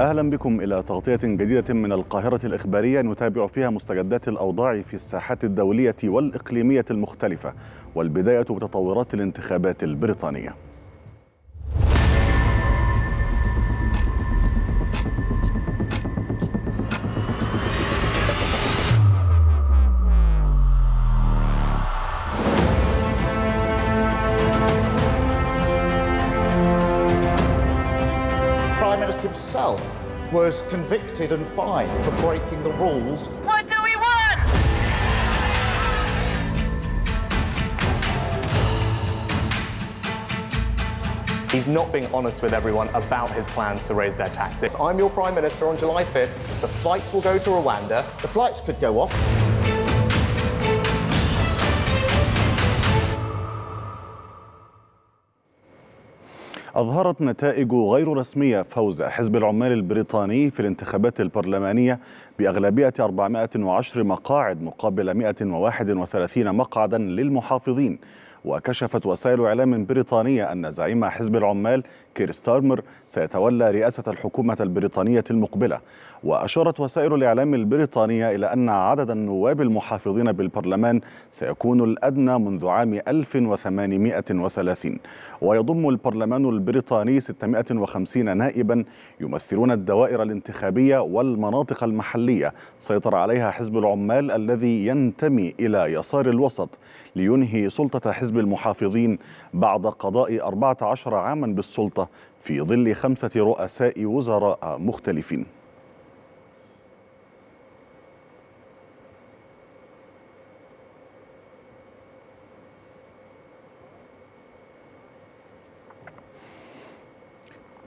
أهلا بكم إلى تغطية جديدة من القاهرة الإخبارية. نتابع فيها مستجدات الأوضاع في الساحات الدولية والإقليمية المختلفة والبداية بتطورات الانتخابات البريطانية. Was convicted and fined for breaking the rules. What do we want? He's not being honest with everyone about his plans to raise their tax. If I'm your Prime Minister on July 5th, the flights will go to Rwanda. The flights could go off. أظهرت نتائج غير رسمية فوز حزب العمال البريطاني في الانتخابات البرلمانية بأغلبية 410 مقاعد مقابل 131 مقعدا للمحافظين. وكشفت وسائل إعلام بريطانية أن زعيم حزب العمال كير ستارمر سيتولى رئاسة الحكومة البريطانية المقبلة. وأشارت وسائل الإعلام البريطانية إلى أن عدد النواب المحافظين بالبرلمان سيكون الأدنى منذ عام 1830 ويضم البرلمان البريطاني 650 نائبا يمثلون الدوائر الانتخابية والمناطق المحلية. سيطر عليها حزب العمال الذي ينتمي إلى يسار الوسط لينهي سلطة حزب المحافظين بعد قضاء 14 عاما بالسلطة في ظل خمسة رؤساء وزراء مختلفين.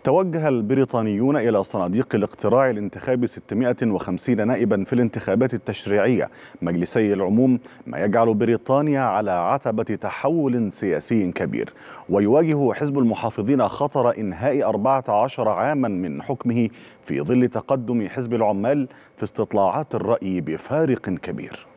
توجه البريطانيون إلى صناديق الاقتراع لانتخاب 650 نائبا في الانتخابات التشريعية مجلسي العموم ما يجعل بريطانيا على عتبة تحول سياسي كبير. ويواجه حزب المحافظين خطر إنهاء 14 عاما من حكمه في ظل تقدم حزب العمال في استطلاعات الرأي بفارق كبير.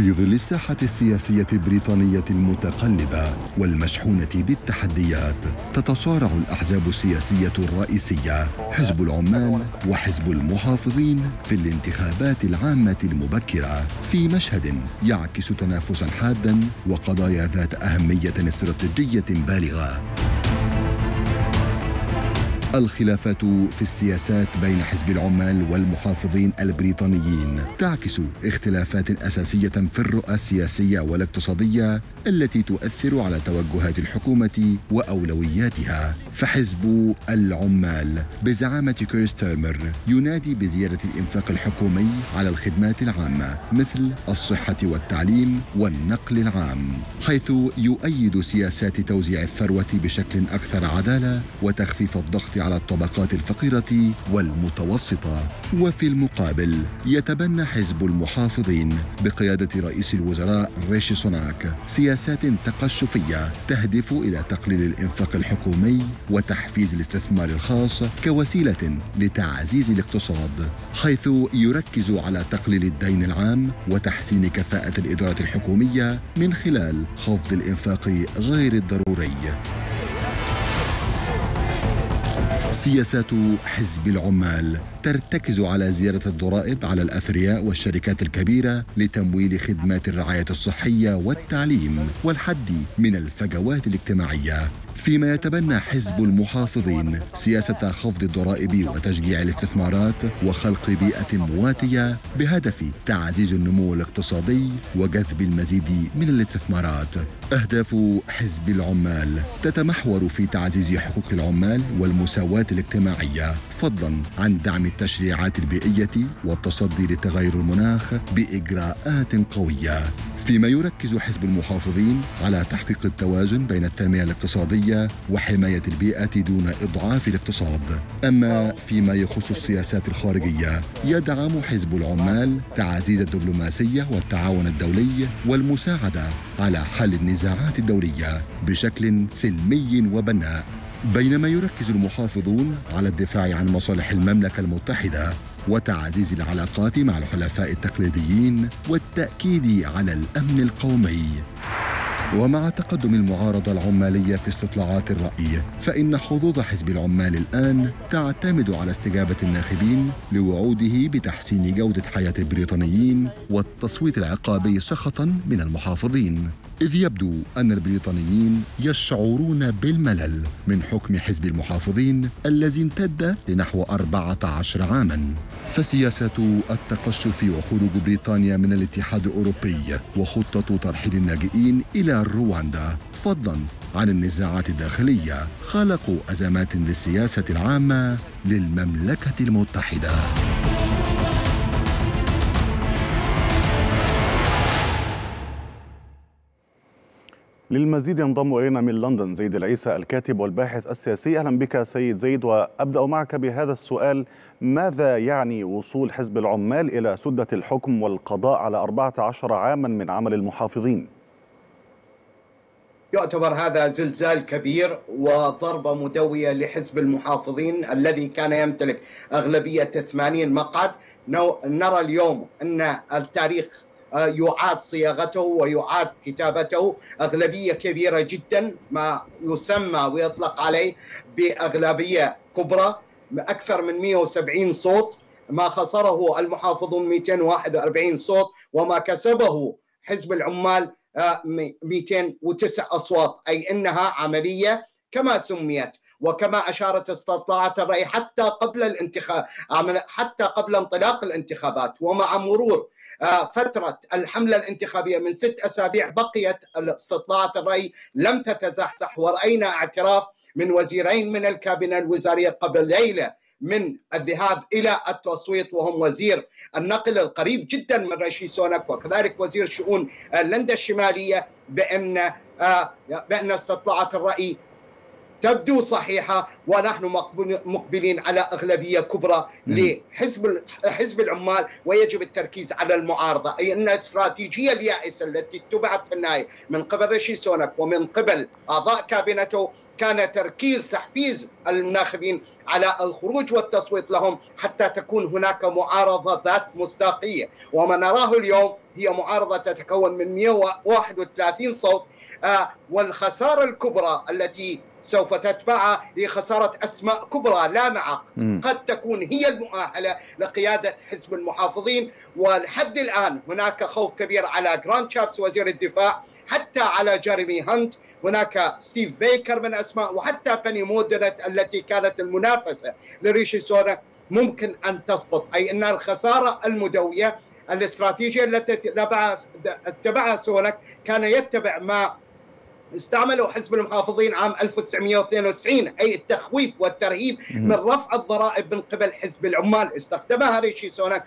في ظل الساحة السياسية البريطانية المتقلبة والمشحونة بالتحديات تتصارع الأحزاب السياسية الرئيسية حزب العمال وحزب المحافظين في الانتخابات العامة المبكرة في مشهد يعكس تنافسا حادا وقضايا ذات أهمية استراتيجية بالغة. الخلافات في السياسات بين حزب العمال والمحافظين البريطانيين تعكس اختلافات أساسية في الرؤى السياسية والاقتصادية التي تؤثر على توجهات الحكومة وأولوياتها. فحزب العمال بزعامة كير ستارمر ينادي بزيادة الإنفاق الحكومي على الخدمات العامة مثل الصحة والتعليم والنقل العام حيث يؤيد سياسات توزيع الثروة بشكل أكثر عدالة وتخفيف الضغط على الطبقات الفقيرة والمتوسطة وفي المقابل يتبنى حزب المحافظين بقيادة رئيس الوزراء ريشي سوناك. سياسات تقشفية تهدف إلى تقليل الإنفاق الحكومي وتحفيز الاستثمار الخاص كوسيلة لتعزيز الاقتصاد حيث يركز على تقليل الدين العام وتحسين كفاءة الإدارة الحكومية من خلال خفض الإنفاق غير الضروري. سياسات حزب العمال ترتكز على زيادة الضرائب على الأثرياء والشركات الكبيرة لتمويل خدمات الرعاية الصحية والتعليم والحد من الفجوات الاجتماعية. فيما يتبنى حزب المحافظين سياسة خفض الضرائب وتشجيع الاستثمارات وخلق بيئة مواتية بهدف تعزيز النمو الاقتصادي وجذب المزيد من الاستثمارات. أهداف حزب العمال تتمحور في تعزيز حقوق العمال والمساواة الاجتماعية فضلا عن دعم التشريعات البيئية والتصدي لتغير المناخ بإجراءات قوية. فيما يركز حزب المحافظين على تحقيق التوازن بين التنمية الاقتصادية وحماية البيئة دون إضعاف الاقتصاد. أما فيما يخص السياسات الخارجية يدعم حزب العمال تعزيز الدبلوماسية والتعاون الدولي والمساعدة على حل النزاعات الدولية بشكل سلمي وبناء. بينما يركز المحافظون على الدفاع عن مصالح المملكة المتحدة وتعزيز العلاقات مع الحلفاء التقليديين والتأكيد على الأمن القومي. ومع تقدم المعارضة العمالية في استطلاعات الرأي فإن حظوظ حزب العمال الآن تعتمد على استجابة الناخبين لوعوده بتحسين جودة حياة البريطانيين والتصويت العقابي سخطا من المحافظين. إذ يبدو أن البريطانيين يشعرون بالملل من حكم حزب المحافظين الذي امتد لنحو 14 عاماً. فسياسة التقشف وخروج بريطانيا من الاتحاد الأوروبي وخطة ترحيل اللاجئين إلى رواندا فضلا عن النزاعات الداخلية خلقوا أزمات للسياسة العامة للمملكة المتحدة. للمزيد ينضم إلينا من لندن زيد العيسى الكاتب والباحث السياسي. أهلا بك سيد زيد وأبدأ معك بهذا السؤال. ماذا يعني وصول حزب العمال إلى سدة الحكم والقضاء على 14 عاما من عمل المحافظين؟ يعتبر هذا زلزال كبير وضربة مدوية لحزب المحافظين الذي كان يمتلك أغلبية 80 مقعد. نرى اليوم أن التاريخ يعاد صياغته ويعاد كتابته. أغلبية كبيرة جدا ما يسمى ويطلق عليه بأغلبية كبرى أكثر من 170 صوت. ما خسره المحافظون 241 صوت وما كسبه حزب العمال 209 أصوات. أي أنها عملية كما سميت. وكما أشارت استطلاعات الرأي حتى قبل الانتخاب حتى قبل انطلاق الانتخابات. ومع مرور فترة الحملة الانتخابية من ست أسابيع بقيت استطلاعات الرأي لم تتزحزح. ورأينا اعتراف من وزيرين من الكابينة الوزارية قبل ليلة من الذهاب إلى التصويت وهم وزير النقل القريب جدا من رشي سونك وكذلك وزير شؤون لندا الشمالية بأن بأن استطلاعات الرأي تبدو صحيحة ونحن مقبلين على أغلبية كبرى لحزب حزب العمال ويجب التركيز على المعارضة. أي أن الاستراتيجيه اليائسة التي اتبعت في النهاية من قبل رشي سونك ومن قبل أعضاء كابينته كان تركيز تحفيز الناخبين على الخروج والتصويت لهم حتى تكون هناك معارضة ذات مصداقيه وما نراه اليوم هي معارضة تتكون من 131 صوت والخسارة الكبرى التي سوف تتبعها هي خسارة أسماء كبرى لامعة قد تكون هي المؤهلة لقيادة حزب المحافظين. ولحد الآن هناك خوف كبير على جراند شابس وزير الدفاع حتى على جيريمي هانت. هناك ستيف بيكر من أسماء وحتى بيني موردنت التي كانت المنافسة لريشي سوناك ممكن أن تسقط. أي أن الخسارة المدوية الاستراتيجية التي اتبعها سوناك كان يتبع ما استعمله حزب المحافظين عام 1992 أي التخويف والترهيب من رفع الضرائب من قبل حزب العمال. استخدمها ريشي سوناك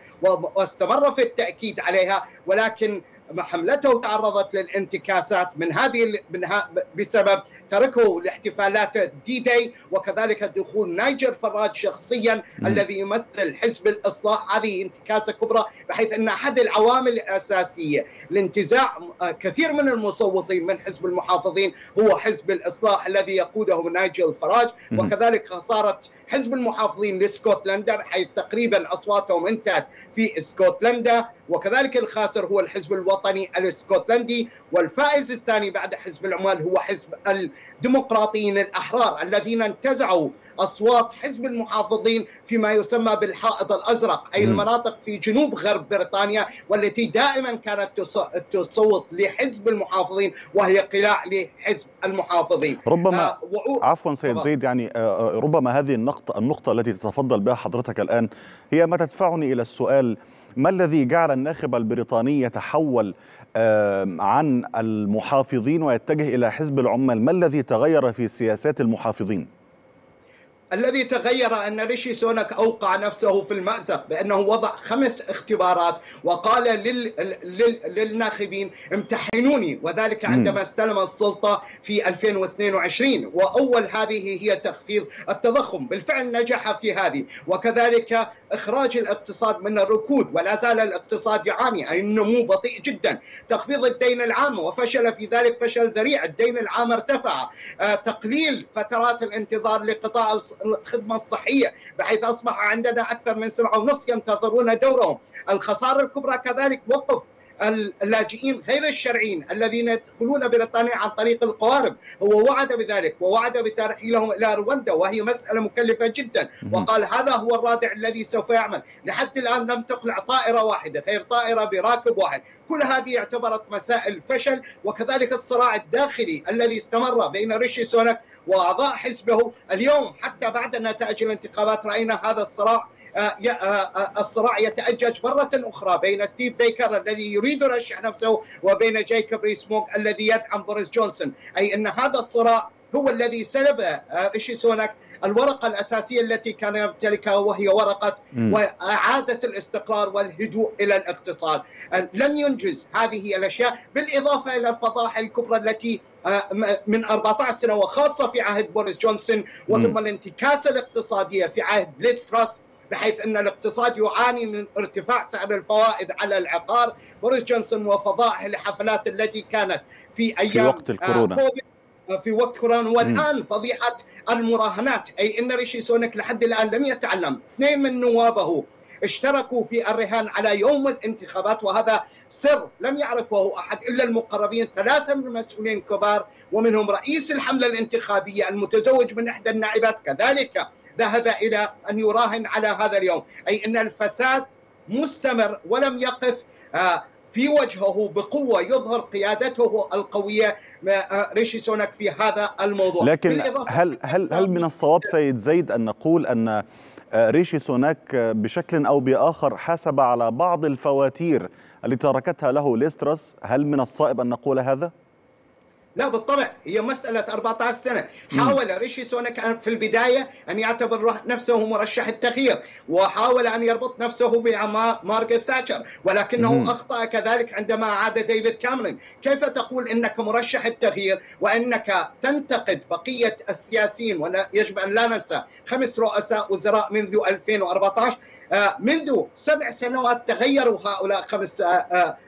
واستمر في التأكيد عليها ولكن حملته تعرضت للانتكاسات من هذه من ها بسبب تركه لاحتفالات دي داي وكذلك دخول نايجر فراج شخصيا م. الذي يمثل حزب الإصلاح هذه انتكاسة كبرى بحيث أن أحد العوامل الأساسية لانتزاع كثير من المصوتين من حزب المحافظين هو حزب الإصلاح الذي يقوده نايجل فراج م. وكذلك خسارة حزب المحافظين لاسكتلندا بحيث تقريبا أصواتهم انتهت في اسكتلندا وكذلك الخاسر هو الحزب الوطني الاسكتلندي والفائز الثاني بعد حزب العمال هو حزب الديمقراطيين الأحرار الذين انتزعوا أصوات حزب المحافظين فيما يسمى بالحائط الأزرق أي م. المناطق في جنوب غرب بريطانيا والتي دائما كانت تصوت لحزب المحافظين وهي قلاع لحزب المحافظين ربما آه. عفوا سيد زيد يعني آه ربما هذه النقطة النقطة التي تتفضل بها حضرتك الآن هي ما تدفعني إلى السؤال ما الذي جعل الناخب البريطاني يتحول عن المحافظين ويتجه إلى حزب العمال ما الذي تغير في سياسات المحافظين؟ الذي تغير أن ريشي سونك أوقع نفسه في المأزق بأنه وضع خمس اختبارات وقال لل... لل... للناخبين امتحنوني وذلك عندما استلم السلطة في 2022 وأول هذه هي تخفيض التضخم. بالفعل نجح في هذه. وكذلك إخراج الاقتصاد من الركود. ولا زال الاقتصاد يعاني. أي النمو بطيء جدا. تخفيض الدين العام. وفشل في ذلك فشل ذريع. الدين العام ارتفع. آه تقليل فترات الانتظار لقطاع الخدمه الصحيه بحيث أصبح عندنا أكثر من سبعة ونص ينتظرون دورهم. الخسارة الكبرى كذلك وقف اللاجئين غير الشرعيين الذين يدخلون بريطانيا عن طريق القوارب. هو وعد بذلك ووعد بترحيلهم إلى رواندا وهي مسألة مكلفة جدا. وقال هذا هو الرادع الذي سوف يعمل. لحد الآن لم تقلع طائرة واحدة غير طائرة براكب واحد. كل هذه اعتبرت مسائل فشل وكذلك الصراع الداخلي الذي استمر بين ريشي سوناك وأعضاء حزبه اليوم. حتى بعد نتائج الانتخابات رأينا هذا الصراع الصراع يتأجج مرة أخرى بين ستيف بيكر الذي يريد يرشح نفسه وبين جايكوب ريسموك الذي يدعم بوريس جونسون. أي أن هذا الصراع هو الذي سلب ريشي سوناك الورقة الأساسية التي كان يمتلكها وهي ورقة وإعادة الاستقرار والهدوء إلى الاقتصاد. لم ينجز. هذه الأشياء بالإضافة إلى الفضائح الكبرى التي من 14 سنة وخاصة في عهد بوريس جونسون وثم الانتكاسة الاقتصادية في عهد ليز تراس بحيث أن الاقتصاد يعاني من ارتفاع سعر الفوائد على العقار. بوريس جونسون وفضائح الحفلات التي كانت في أيام في وقت الكورونا. في وقت كورونا. والآن فضيحة المراهنات أي إن ريشي سوناك لحد الآن لم يتعلم. اثنين من نوابه اشتركوا في الرهان على يوم الانتخابات وهذا سر لم يعرفه أحد إلا المقربين. ثلاثة من المسؤولين الكبار ومنهم رئيس الحملة الانتخابية المتزوج من إحدى النائبات. كذلك ذهب إلى أن يراهن على هذا اليوم. أي إن الفساد مستمر ولم يقف في وجهه بقوة يظهر قيادته القوية ريشي سونك في هذا الموضوع. لكن هل هل هل من الصواب سيد زيد أن نقول أن ريشي سوناك بشكل أو بآخر حاسب على بعض الفواتير التي تركتها له ليز تراس؟ هل من الصائب أن نقول هذا؟ لا بالطبع هي مسألة 14 سنة. حاول ريشي سوناك في البداية أن يعتبر نفسه مرشح التغيير وحاول أن يربط نفسه بمارغريت ثاتشر ولكنه مم. أخطأ كذلك عندما عاد ديفيد كاميرون. كيف تقول إنك مرشح التغيير وأنك تنتقد بقية السياسيين؟ ويجب أن لا ننسى خمس رؤساء وزراء منذ 2014 منذ سبع سنوات تغيروا هؤلاء خمس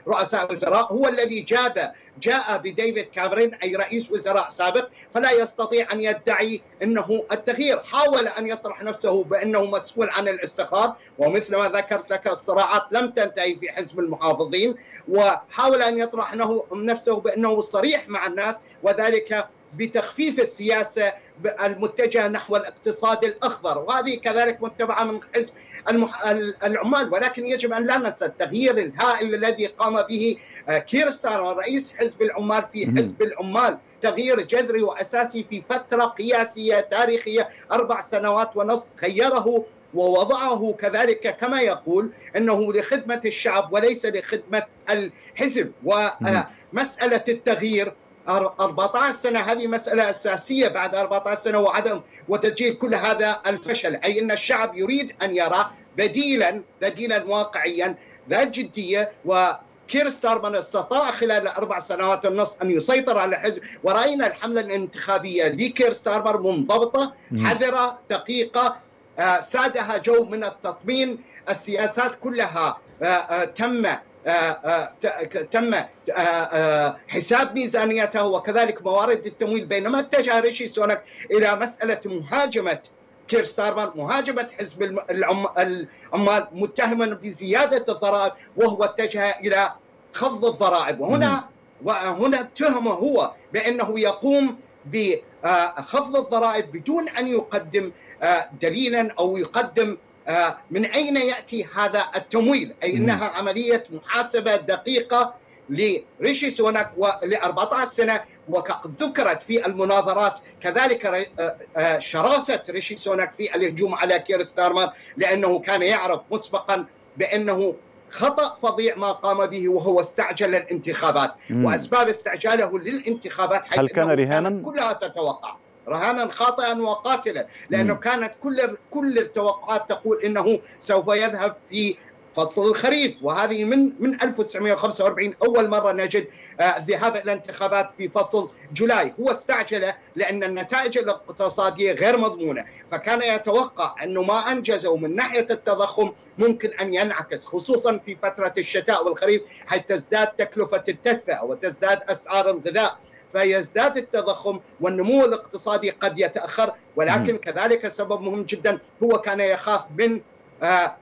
رؤساء وزراء. هو الذي جاب جاء بديفيد كاميرون أي رئيس وزراء سابق فلا يستطيع أن يدعي إنه التغيير. حاول أن يطرح نفسه بأنه مسؤول عن الاستقرار ومثل ما ذكرت لك الصراعات لم تنتهي في حزب المحافظين وحاول أن يطرح نفسه بأنه صريح مع الناس وذلك بتخفيف السياسة المتجهة نحو الاقتصاد الأخضر وهذه كذلك متبعة من حزب المح... العمال ولكن يجب أن لا ننسى التغيير الهائل الذي قام به كير ستارمر رئيس حزب العمال في حزب العمال. تغيير جذري وأساسي في فترة قياسية تاريخية أربع سنوات ونصف غيره ووضعه كذلك كما يقول إنه لخدمة الشعب وليس لخدمة الحزب. ومساله التغيير 14 سنة. هذه مسألة أساسية بعد 14 سنة وعدم وتسجيل كل هذا الفشل. أي أن الشعب يريد أن يرى بديلا بديلا واقعيا ذات جدية. و كير ستارمر استطاع خلال أربع سنوات ونصف أن يسيطر على الحزب ورأينا الحملة الانتخابية لكير ستارمر منضبطة حذرة دقيقة سادها جو من التطمين. السياسات كلها تم تم حساب ميزانيته وكذلك موارد التمويل بينما اتجه ريشي سوناك إلى مسألة مهاجمة كير ستارمر مهاجمة حزب العمال متهما بزيادة الضرائب وهو اتجه إلى خفض الضرائب. وهنا وهنا اتهم هو بأنه يقوم بخفض الضرائب بدون أن يقدم دليلا أو يقدم من أين يأتي هذا التمويل أي أنها عملية محاسبة دقيقة لريشي سوناك ل 14 سنة وقد ذكرت في المناظرات كذلك شراسة ريشي سوناك في الهجوم على كير ستارمر لأنه كان يعرف مسبقا بأنه خطأ فظيع ما قام به وهو استعجل الانتخابات مم. وأسباب استعجاله للانتخابات حيث هل كان رهانا؟ كلها تتوقع رهانا خاطئا وقاتلا لأنه م. كانت كل كل التوقعات تقول إنه سوف يذهب في فصل الخريف. وهذه من من 1945 أول مرة نجد الذهاب إلى انتخابات في فصل جولاي. هو استعجل لأن النتائج الاقتصادية غير مضمونة فكان يتوقع أنه ما انجزوا من ناحية التضخم ممكن أن ينعكس خصوصا في فترة الشتاء والخريف حيث تزداد تكلفة التدفئة وتزداد أسعار الغذاء. فيزداد التضخم والنمو الاقتصادي قد يتأخر ولكن كذلك سبب مهم جدا هو كان يخاف من آه،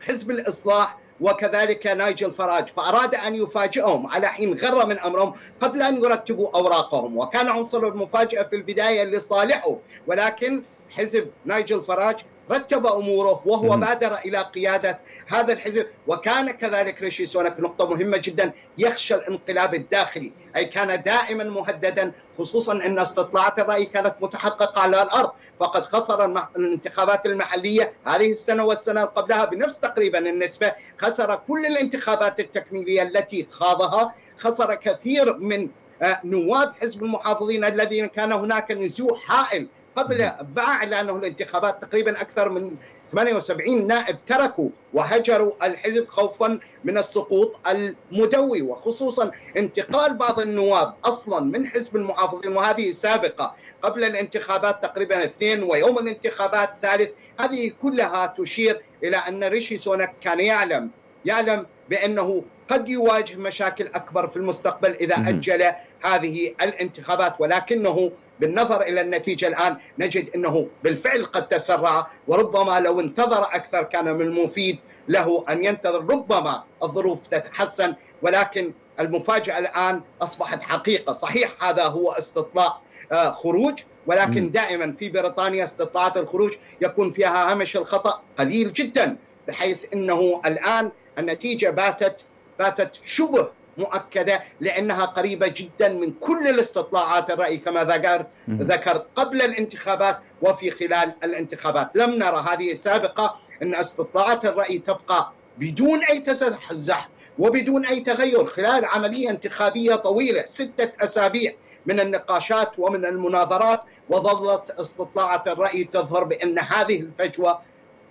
حزب الإصلاح وكذلك نايجل فراج فأراد أن يفاجئهم على حين غرة من أمرهم قبل أن يرتبوا أوراقهم وكان عنصر المفاجأة في البداية لصالحه ولكن حزب نايجل فراج رتب أموره وهو. بادر إلى قيادة هذا الحزب. وكان كذلك ريشي سوناك نقطة مهمة جدا يخشى الانقلاب الداخلي. أي كان دائما مهددا خصوصا أن استطلاعات الرأي كانت متحققة على الأرض. فقد خسر الانتخابات المحلية هذه السنة والسنة قبلها بنفس تقريبا النسبة. خسر كل الانتخابات التكميلية التي خاضها. خسر كثير من آه، نواب حزب المحافظين الذين كان هناك نزوع هائل قبل مع إعلانه الانتخابات تقريبا أكثر من 78 نائب تركوا وهجروا الحزب خوفا من السقوط المدوي وخصوصا انتقال بعض النواب أصلا من حزب المحافظين وهذه سابقة قبل الانتخابات تقريبا اثنين ويوم الانتخابات ثالث هذه كلها تشير إلى أن ريشي سونك كان يعلم يعلم بأنه قد يواجه مشاكل أكبر في المستقبل إذا مهم. أجل هذه الانتخابات ولكنه بالنظر إلى النتيجة الآن نجد أنه بالفعل قد تسرع وربما لو انتظر أكثر كان من المفيد له أن ينتظر ربما الظروف تتحسن ولكن المفاجأة الآن أصبحت حقيقة صحيح هذا هو استطلاع آه، خروج ولكن. دائما في بريطانيا استطلاعات الخروج يكون فيها هامش الخطأ قليل جدا بحيث أنه الآن النتيجة باتت باتت شبه مؤكدة لأنها قريبة جدا من كل الاستطلاعات. الرأي كما ذكرت مم. ذكرت قبل الانتخابات وفي خلال الانتخابات. لم نرى هذه السابقه أن استطلاعات الرأي تبقى بدون أي تزحزح وبدون أي تغير خلال عملية انتخابية طويلة ستة أسابيع من النقاشات ومن المناظرات. وظلت استطلاعات الرأي تظهر بأن هذه الفجوة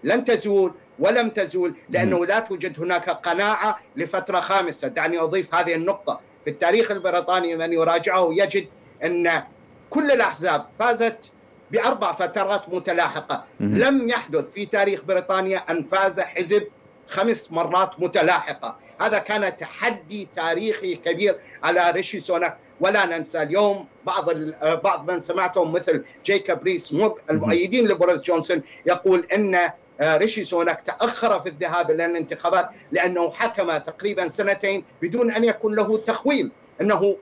لن تزول ولم تزول لأنه لا توجد هناك قناعة لفترة خامسة. دعني أضيف هذه النقطة. في التاريخ البريطاني من يراجعه يجد أن كل الأحزاب فازت بأربع فترات متلاحقة. مهم. لم يحدث في تاريخ بريطانيا أن فاز حزب خمس مرات متلاحقة. هذا كان تحدي تاريخي كبير على ريشي سوناك. ولا ننسى اليوم بعض بعض من سمعتهم مثل جيكوب ريس موغ المؤيدين لبوريس جونسون يقول إن ريشي سوناك تأخر في الذهاب إلى الانتخابات لأنه حكم تقريبا سنتين بدون أن يكون له تخويل. إنه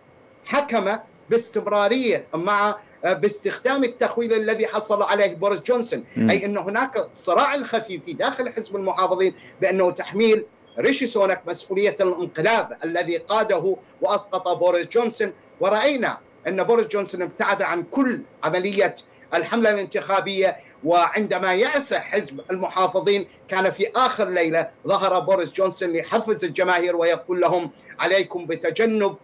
حكم باستمرارية مع آه، باستخدام التخويل الذي حصل عليه بوريس جونسون. مم. أي إن هناك صراع خفي في داخل حزب المحافظين بأنه تحميل ريشي سوناك مسؤولية الانقلاب الذي قاده وأسقط بوريس جونسون. ورأينا إن بوريس جونسون ابتعد عن كل عملية الحملة الانتخابية وعندما يأس حزب المحافظين كان في آخر ليلة ظهر بوريس جونسون ليحفز الجماهير ويقول لهم عليكم بتجنب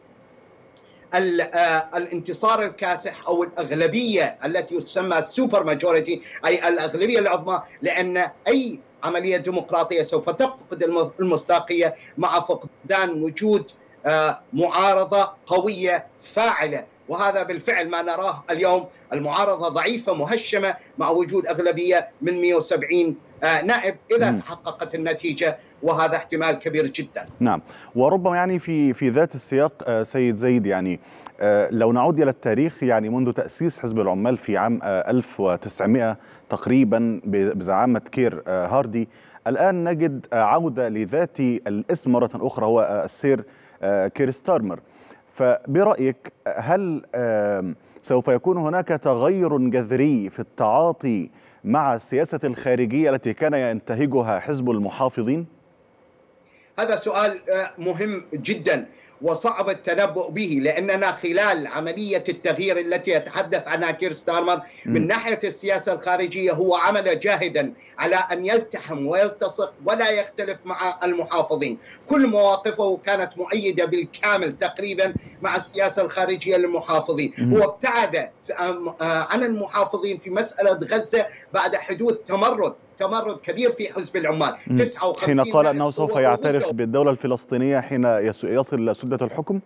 آه، الانتصار الكاسح أو الأغلبية التي تسمى السوبر ماجوريتي أي الأغلبية العظمى لأن أي عملية ديمقراطية سوف تفقد الم- المصداقية مع فقدان وجود آه، معارضة قوية فاعلة. وهذا بالفعل ما نراه اليوم. المعارضة ضعيفة مهشمة مع وجود أغلبية من 170 آه، نائب. إذا مم. تحققت النتيجة وهذا احتمال كبير جدا. نعم. وربما يعني في في ذات السياق آه، سيد زيد يعني آه، لو نعود إلى التاريخ يعني منذ تأسيس حزب العمال في عام آه، 1900 تقريبا بزعامة كير هاردي الآن نجد عودة لذات الاسم مرة أخرى هو السير كير ستارمر. فبرأيك هل سوف يكون هناك تغير جذري في التعاطي مع السياسة الخارجية التي كان ينتهجها حزب المحافظين؟ هذا سؤال آه، مهم جدا وصعب التنبؤ به لأننا خلال عملية التغيير التي يتحدث عنها كير ستارمر من ناحية السياسة الخارجية هو عمل جاهدا على أن يلتحم ويلتصق ولا يختلف مع المحافظين، كل مواقفه كانت مؤيدة بالكامل تقريبا مع السياسة الخارجية للمحافظين، هو ابتعد عن المحافظين في مسألة غزة بعد حدوث تمرد تمرد كبير في حزب العمال. 59 حين قال أنه سوف يعترف. بالدولة الفلسطينية حين يصل إلى سده الحكم؟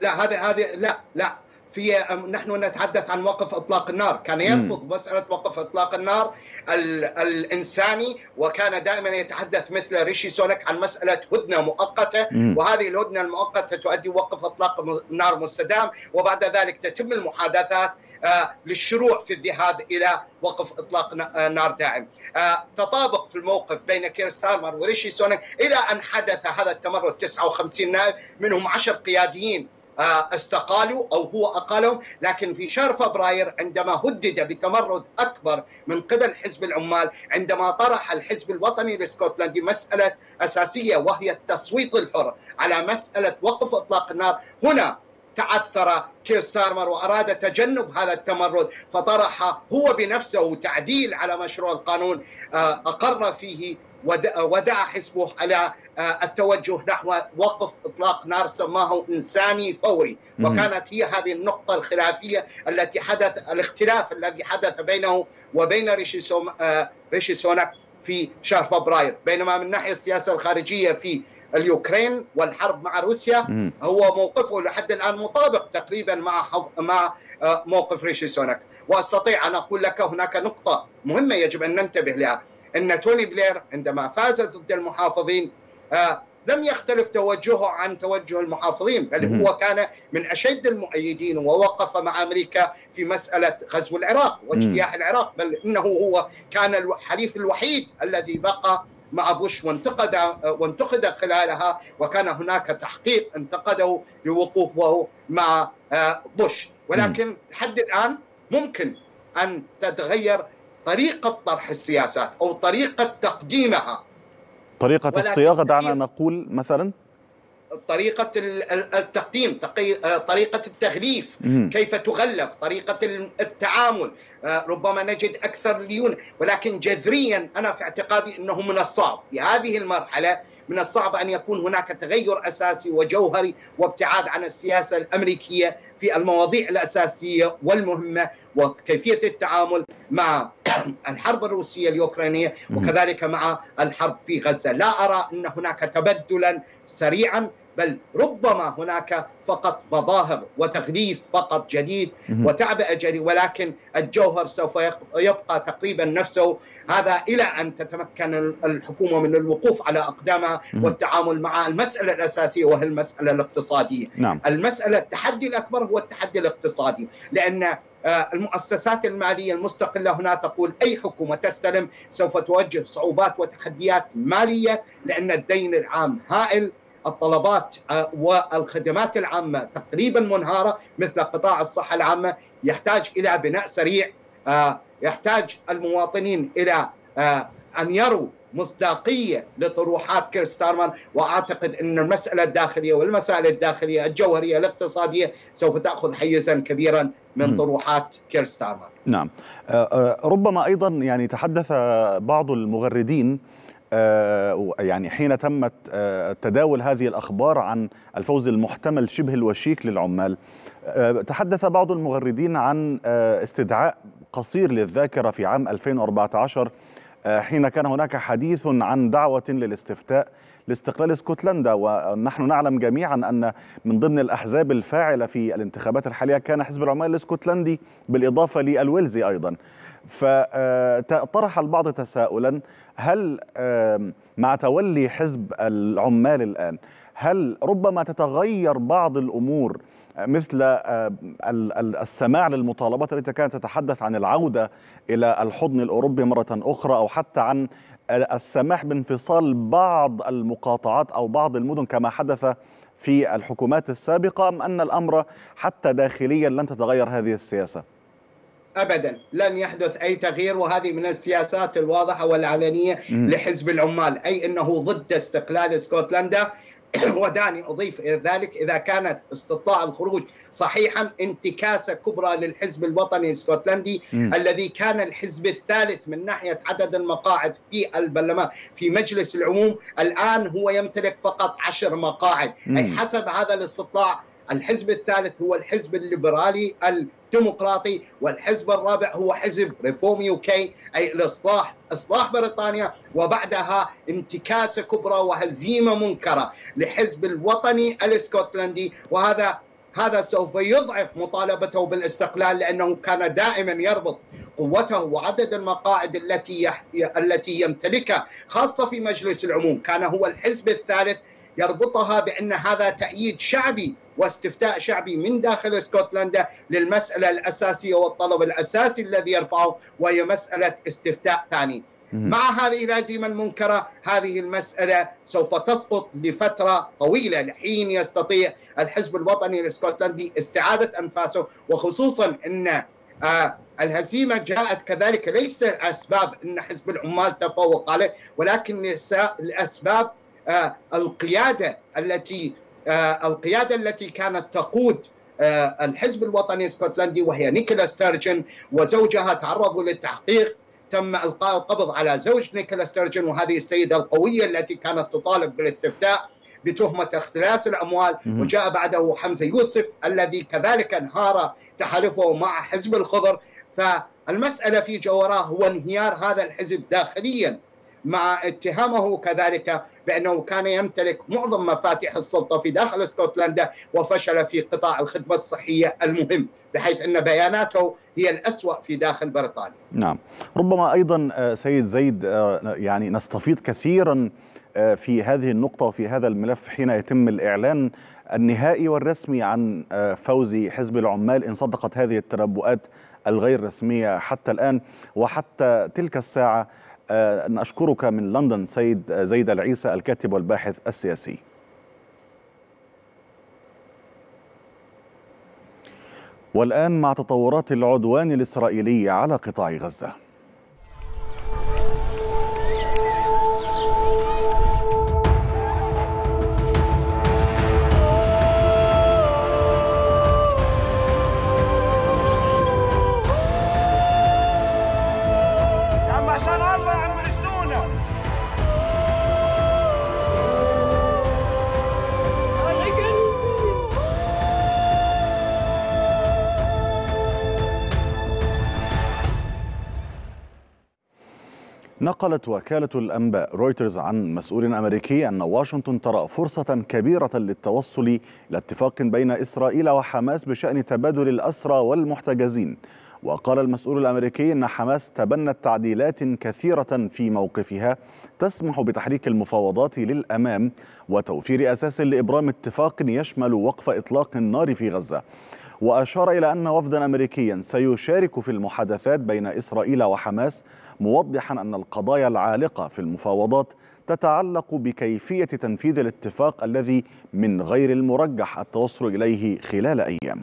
لا هذا هذا لا لا في نحن نتحدث عن وقف إطلاق النار، كان يرفض مسألة وقف إطلاق النار ال الإنساني وكان دائما يتحدث مثل ريشي سونك عن مسألة هدنة مؤقتة. وهذه الهدنة المؤقتة تؤدي وقف إطلاق نار مستدام. وبعد ذلك تتم المحادثات آه، للشروع في الذهاب إلى وقف إطلاق آه، نار دائم. آه، تطابق في الموقف بين كير ستارمر وريشي سوناك إلى أن حدث هذا التمرد 59 نائب منهم 10 قياديين. استقالوا أو هو اقالهم لكن في شهر فبراير عندما هدد بتمرد أكبر من قبل حزب العمال عندما طرح الحزب الوطني الاسكتلندي مسألة أساسية وهي التصويت الحر على مسألة وقف إطلاق النار هنا تعثر كير ستارمر وأراد تجنب هذا التمرد فطرح هو بنفسه تعديل على مشروع القانون آه، اقر فيه ود- ودعا حزبه على آه، التوجه نحو وقف إطلاق نار سماه إنساني فوري. وكانت هي هذه النقطة الخلافية التي حدث الاختلاف الذي حدث بينه وبين ريشي آه، ريشي سوناك في شهر فبراير. بينما من ناحية السياسة الخارجية في اليوكرين والحرب مع روسيا. هو موقفه لحد الآن مطابق تقريبا مع مع آه، موقف ريشي سوناك. وأستطيع أن أقول لك هناك نقطة مهمة يجب أن ننتبه لها. إن توني بلير عندما فاز ضد المحافظين آه، لم يختلف توجهه عن توجه المحافظين بل. هو كان من أشد المؤيدين ووقف مع أمريكا في مسألة غزو العراق واجتياح العراق بل إنه هو كان الحليف الوحيد الذي بقى مع بوش وانتقد وانتقد خلالها وكان هناك تحقيق انتقده لوقوفه مع آه، بوش. ولكن لحد الآن ممكن أن تتغير طريقة طرح السياسات أو طريقة تقديمها طريقة الصياغة دعنا نقول مثلا؟ ال- التقديم آه، طريقة التغليف. كيف تغلف طريقة التعامل. آه، ربما نجد أكثر ليونة ولكن جذريا أنا في اعتقادي أنه من الصعب في هذه المرحلة من الصعب أن يكون هناك تغير أساسي وجوهري وابتعاد عن السياسة الأمريكية في المواضيع الأساسية والمهمة وكيفية التعامل مع الحرب الروسية اليوكرانية مم. وكذلك مع الحرب في غزة لا أرى أن هناك تبدلا سريعا بل ربما هناك فقط مظاهر وتغليف فقط جديد. وتعبئه جديد ولكن الجوهر سوف يبقى تقريبا نفسه هذا إلى أن تتمكن ال- الحكومة من الوقوف على أقدامها. والتعامل مع المسألة الأساسية وهي المسألة الاقتصادية. نعم المسألة التحدي الأكبر هو التحدي الاقتصادي لأن آه، المؤسسات المالية المستقلة هنا تقول أي حكومة تستلم سوف تواجه صعوبات وتحديات مالية لأن الدين العام هائل الطلبات آه، والخدمات العامة تقريبا منهارة مثل قطاع الصحة العامة يحتاج إلى بناء سريع آه، يحتاج المواطنين إلى آه، أن يروا مصداقية لطروحات كير ستارمر وأعتقد إن المسألة الداخلية والمسائل الداخلية الجوهرية الاقتصادية سوف تأخذ حيزا كبيرا من. طروحات كير ستارمر. نعم ربما أيضا يعني تحدث بعض المغردين يعني حين تمت آه، تداول هذه الأخبار عن الفوز المحتمل شبه الوشيك للعمال. آه، تحدث بعض المغردين عن آه، استدعاء قصير للذاكرة في عام 2014 آه، حين كان هناك حديث عن دعوة للاستفتاء لاستقلال اسكتلندا. ونحن نعلم جميعا أن من ضمن الأحزاب الفاعلة في الانتخابات الحالية كان حزب العمال الاسكتلندي بالإضافة للويلزي أيضا. فطرح البعض تساؤلا هل مع تولي حزب العمال الآن هل ربما تتغير بعض الأمور آه، مثل آه، ال- ال- السماع للمطالبات التي كانت تتحدث عن العودة إلى الحضن الأوروبي مرة أخرى أو حتى عن السماح بانفصال بعض المقاطعات أو بعض المدن كما حدث في الحكومات السابقة أم أن الأمر حتى داخليا لن تتغير هذه السياسة؟ ابدا لن يحدث أي تغيير وهذه من السياسات الواضحة والعلنية. لحزب العمال أي إنه ضد استقلال اسكتلندا ودعني أضيف إلى ذلك إذا كانت استطلاع الخروج صحيحا انتكاسة كبرى للحزب الوطني الاسكتلندي. الذي كان الحزب الثالث من ناحية عدد المقاعد في البرلمان في مجلس العموم الآن هو يمتلك فقط عشر مقاعد أي. حسب هذا الاستطلاع الحزب الثالث هو الحزب الليبرالي الديمقراطي والحزب الرابع هو حزب Reform UK أي الاصلاح إصلاح بريطانيا وبعدها انتكاسة كبرى وهزيمة منكرة لحزب الوطني الإسكتلندي. وهذا هذا سوف يضعف مطالبته بالاستقلال لأنه كان دائما يربط قوته وعدد المقاعد التي يح... التي يمتلكها خاصة في مجلس العموم. كان هو الحزب الثالث يربطها بأن هذا تأييد شعبي واستفتاء شعبي من داخل اسكتلندا للمسألة الأساسية والطلب الأساسي الذي يرفعه وهي مسألة استفتاء ثاني. مع هذه الهزيمه المنكرة هذه المسألة سوف تسقط لفترة طويلة لحين يستطيع الحزب الوطني الاسكتلندي استعادة أنفاسه وخصوصا إن آه الهزيمة جاءت كذلك ليس اسباب إن حزب العمال تفوق عليه ولكن لأسباب آه القيادة التي آه القيادة التي كانت تقود الحزب الوطني الاسكتلندي وهي نيكولا ستيرجن وزوجها تعرضوا للتحقيق تم إلقاء القبض على زوج نيكولا ستيرجن وهذه السيدة القوية التي كانت تطالب بالاستفتاء بتهمة اختلاس الأموال. وجاء بعده حمزة يوسف الذي كذلك انهار تحالفه مع حزب الخضر. فالمسألة في جوهرها هو انهيار هذا الحزب داخليا. مع اتهامه كذلك بأنه كان يمتلك معظم مفاتيح السلطة في داخل اسكتلندا وفشل في قطاع الخدمة الصحية المهم بحيث أن بياناته هي الأسوأ في داخل بريطانيا. نعم، ربما أيضا سيد زيد يعني نستفيد كثيرا في هذه النقطة وفي هذا الملف حين يتم الإعلان النهائي والرسمي عن فوز حزب العمال إن صدقت هذه التنبؤات الغير رسمية حتى الآن وحتى تلك الساعة نشكرك من لندن سيد زيد العيسى الكاتب والباحث السياسي. والآن مع تطورات العدوان الإسرائيلي على قطاع غزة. نقلت وكالة الأنباء رويترز عن مسؤول أمريكي أن واشنطن ترى فرصة كبيرة للتوصل إلى اتفاق بين إسرائيل وحماس بشأن تبادل الأسرى والمحتجزين. وقال المسؤول الأمريكي أن حماس تبنت تعديلات كثيرة في موقفها تسمح بتحريك المفاوضات للأمام وتوفير أساس لإبرام اتفاق يشمل وقف إطلاق النار في غزة. وأشار إلى أن وفدا أمريكيا سيشارك في المحادثات بين إسرائيل وحماس موضحا أن القضايا العالقة في المفاوضات تتعلق بكيفية تنفيذ الاتفاق الذي من غير المرجح التوصل إليه خلال أيام.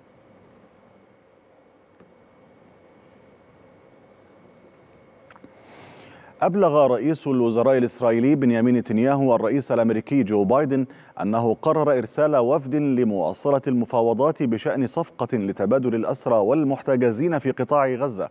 أبلغ رئيس الوزراء الإسرائيلي بنيامين نتنياهو الرئيس الأمريكي جو بايدن أنه قرر إرسال وفد لمواصلة المفاوضات بشأن صفقة لتبادل الأسرى والمحتجزين في قطاع غزة.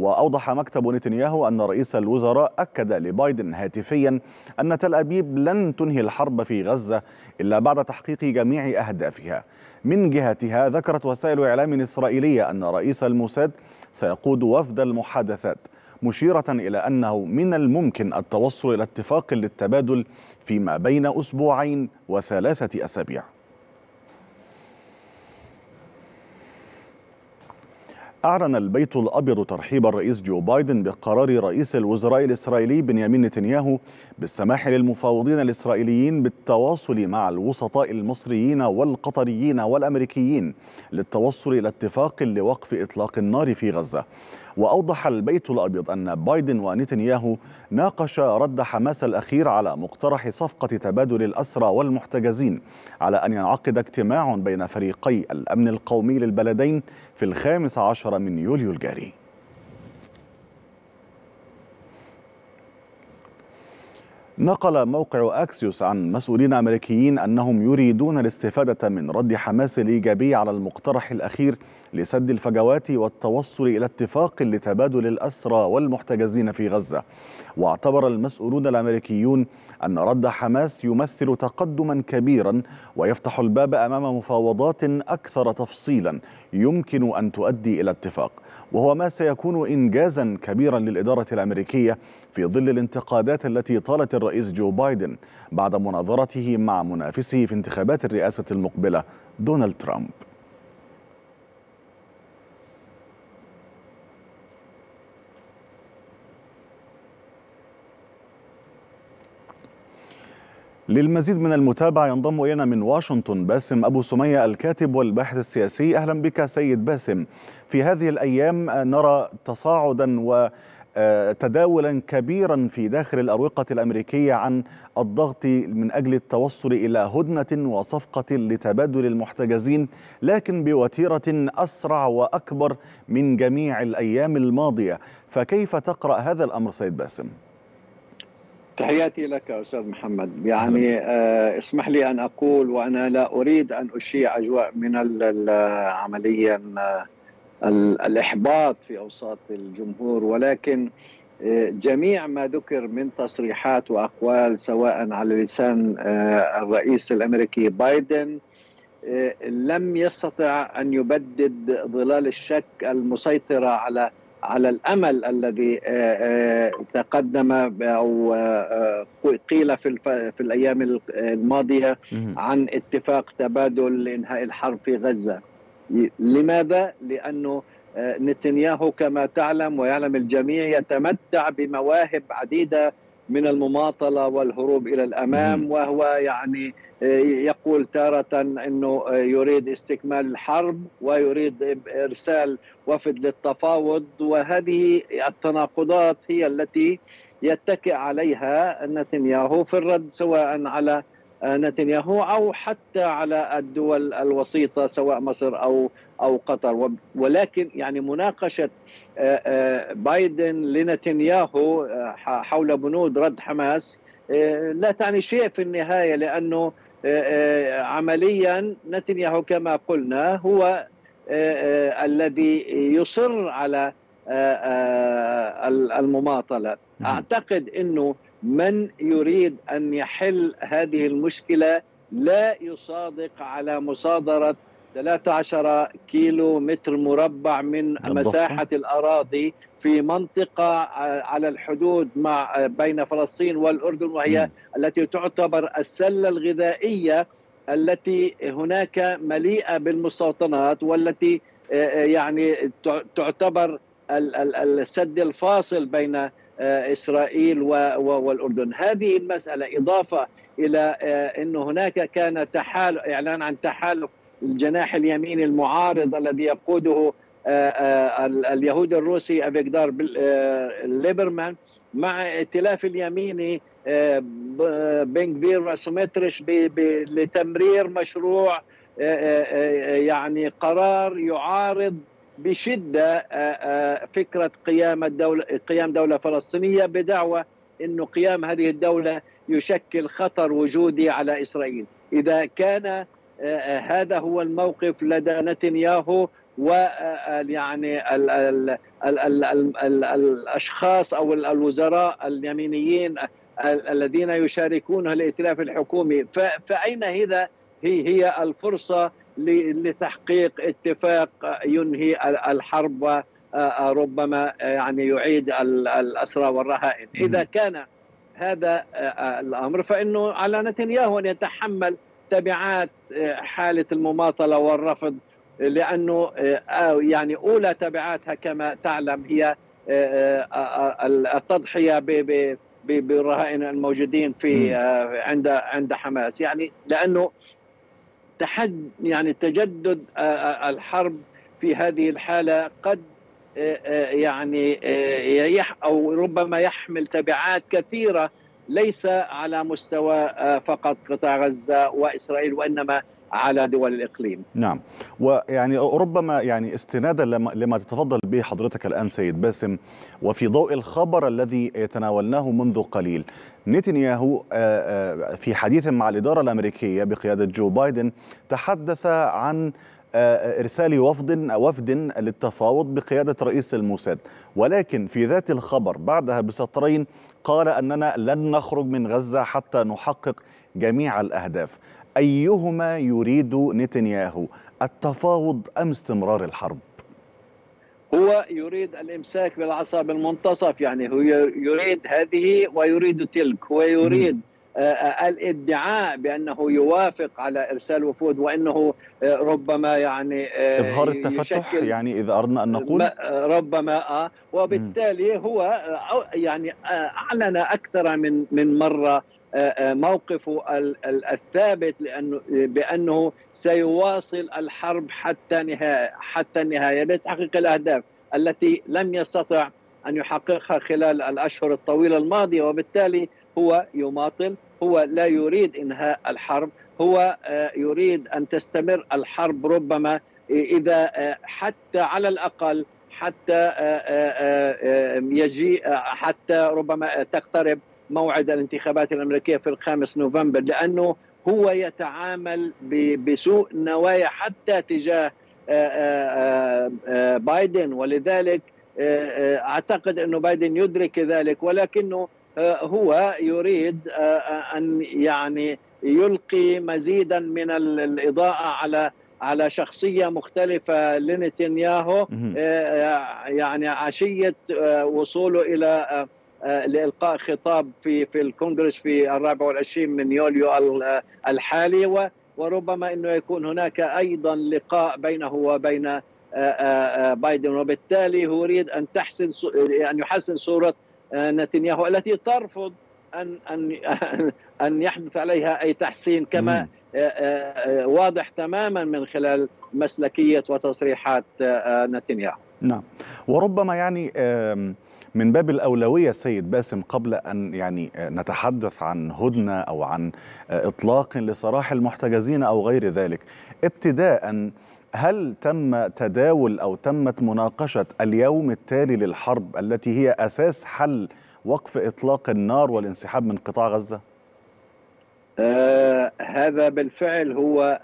وأوضح مكتب نتنياهو أن رئيس الوزراء أكد لبايدن هاتفيا أن تل أبيب لن تنهي الحرب في غزة إلا بعد تحقيق جميع أهدافها. من جهتها ذكرت وسائل إعلام إسرائيلية أن رئيس الموساد سيقود وفد المحادثات مشيرة إلى أنه من الممكن التوصل إلى اتفاق للتبادل فيما بين أسبوعين وثلاثة أسابيع. أعلن البيت الأبيض ترحيب الرئيس جو بايدن بقرار رئيس الوزراء الإسرائيلي بنيامين نتنياهو بالسماح للمفاوضين الإسرائيليين بالتواصل مع الوسطاء المصريين والقطريين والأمريكيين للتوصل إلى اتفاق لوقف إطلاق النار في غزة. وأوضح البيت الأبيض أن بايدن ونتنياهو ناقش رد حماس الأخير على مقترح صفقة تبادل الأسرى والمحتجزين على أن ينعقد اجتماع بين فريقي الأمن القومي للبلدين في الخامس عشر من يوليو الجاري. نقل موقع أكسيوس عن مسؤولين أمريكيين أنهم يريدون الاستفادة من رد حماس الإيجابي على المقترح الأخير لسد الفجوات والتوصل إلى اتفاق لتبادل الأسرى والمحتجزين في غزة. واعتبر المسؤولون الأمريكيون أن رد حماس يمثل تقدما كبيرا ويفتح الباب أمام مفاوضات أكثر تفصيلا يمكن أن تؤدي إلى اتفاق. وهو ما سيكون إنجازا كبيرا للإدارة الأمريكية في ظل الانتقادات التي طالت الرئيس جو بايدن بعد مناظرته مع منافسه في انتخابات الرئاسة المقبلة دونالد ترامب للمزيد من المتابعة ينضم إلينا من واشنطن باسم أبو سمية الكاتب والباحث السياسي أهلا بك سيد باسم في هذه الأيام نرى تصاعدا و. وتداولا كبيرا في داخل الأروقة الأمريكية عن الضغط من أجل التوصل إلى هدنة وصفقة لتبادل المحتجزين لكن بوتيرة أسرع وأكبر من جميع الأيام الماضية. فكيف تقرأ هذا الأمر سيد باسم؟ تحياتي لك أستاذ محمد. يعني آه اسمح لي أن أقول وأنا لا أريد أن أشيع أجواء من عمليا الإحباط في أوساط الجمهور ولكن جميع ما ذكر من تصريحات وأقوال سواء على لسان الرئيس الأمريكي بايدن لم يستطع أن يبدد ظلال الشك المسيطرة على على الأمل الذي تقدم أو قيل في في الأيام الماضية عن اتفاق تبادل لإنهاء الحرب في غزة. لماذا؟ لأنه نتنياهو كما تعلم ويعلم الجميع يتمتع بمواهب عديدة من المماطلة والهروب إلى الأمام وهو يعني يقول تارة أنه يريد استكمال الحرب ويريد إرسال وفد للتفاوض وهذه التناقضات هي التي يتكئ عليها نتنياهو في الرد سواء على نتنياهو أو حتى على الدول الوسيطة سواء مصر أو أو قطر. ولكن يعني مناقشة بايدن لنتنياهو حول بنود رد حماس لا تعني شيء في النهاية لأنه عمليا نتنياهو كما قلنا هو الذي يصر على المماطلة. أعتقد إنه من يريد أن يحل هذه المشكلة لا يصادق على مصادرة 13 كيلو متر مربع من مساحة الأراضي في منطقة على الحدود مع بين فلسطين والأردن وهي م. التي تعتبر السلة الغذائية التي هناك مليئة بالمستوطنات والتي يعني تعتبر السد الفاصل بين إسرائيل والأردن. هذه المسألة إضافة إلى أن هناك كان تحالف إعلان عن تحالف الجناح اليميني المعارض الذي يقوده اليهودي الروسي افيغدار ليبرمان مع ائتلاف اليميني بنغفير وسومتريش لتمرير مشروع يعني قرار يعارض بشدة فكرة قيام الدولة قيام دولة فلسطينية بدعوى إنه قيام هذه الدولة يشكل خطر وجودي على إسرائيل. إذا كان هذا هو الموقف لدى نتنياهو ويعني ال ال الأشخاص أو الوزراء اليمينيين الذين يشاركون الائتلاف الحكومي. فأين هذا؟ هي هي الفرصة لتحقيق اتفاق ينهي الحرب وربما يعني يعيد الأسرى والرهائن. إذا كان هذا الأمر فإنه على نتنياهو أن يتحمل تبعات حالة المماطلة والرفض لأنه يعني أولى تبعاتها كما تعلم هي التضحية بالرهائن الموجودين في عند عند حماس. يعني لأنه تحد يعني تجدد الحرب في هذه الحالة قد يعني أو ربما يحمل تبعات كثيرة ليس على مستوى فقط قطاع غزة وإسرائيل وإنما على دول الإقليم. نعم ويعني ربما يعني استنادا لما, تتفضل به حضرتك الآن سيد باسم وفي ضوء الخبر الذي يتناولناه منذ قليل نتنياهو في حديث مع الإدارة الأمريكية بقيادة جو بايدن تحدث عن إرسال وفد وفد للتفاوض بقيادة رئيس الموساد. ولكن في ذات الخبر بعدها بسطرين قال أننا لن نخرج من غزة حتى نحقق جميع الأهداف. أيهما يريد نتنياهو التفاوض أم استمرار الحرب؟ هو يريد الإمساك بالعصا بالمنتصف يعني هو يريد هذه ويريد تلك. هو يريد آه الادعاء بأنه يوافق على إرسال وفود وإنه آه ربما يعني آه إظهار التفتح يعني إذا أردنا أن نقول؟ ربما آه وبالتالي هو يعني أعلن أكثر من من مرة موقفه الثابت لأنه بأنه سيواصل الحرب حتى نهايه حتى النهايه لتحقيق الأهداف التي لم يستطع أن يحققها خلال الأشهر الطويلة الماضية وبالتالي هو يماطل هو لا يريد إنهاء الحرب هو يريد أن تستمر الحرب ربما إذا حتى على الأقل حتى يجي حتى ربما تقترب موعد الانتخابات الأمريكية في الخامس نوفمبر لأنه هو يتعامل بسوء نوايا حتى تجاه بايدن. ولذلك أعتقد أنه بايدن يدرك ذلك ولكنه هو يريد أن يعني يلقي مزيدا من الإضاءة على على شخصية مختلفة لنتنياهو يعني عشية وصوله إلى لإلقاء خطاب في في الكونغرس في الرابع والعشرين من يوليو الحالي وربما أنه يكون هناك أيضا لقاء بينه وبين بايدن. وبالتالي هو يريد أن تحسن أن يحسن صورة نتنياهو التي ترفض أن أن أن يحدث عليها أي تحسين كما واضح تماما من خلال مسلكية وتصريحات نتنياهو. نعم. وربما يعني من باب الأولوية سيد باسم قبل أن يعني نتحدث عن هدنة أو عن إطلاق لسراح المحتجزين أو غير ذلك ابتداء هل تم تداول أو تمت مناقشة اليوم التالي للحرب التي هي أساس حل وقف إطلاق النار والانسحاب من قطاع غزة؟ آه هذا بالفعل هو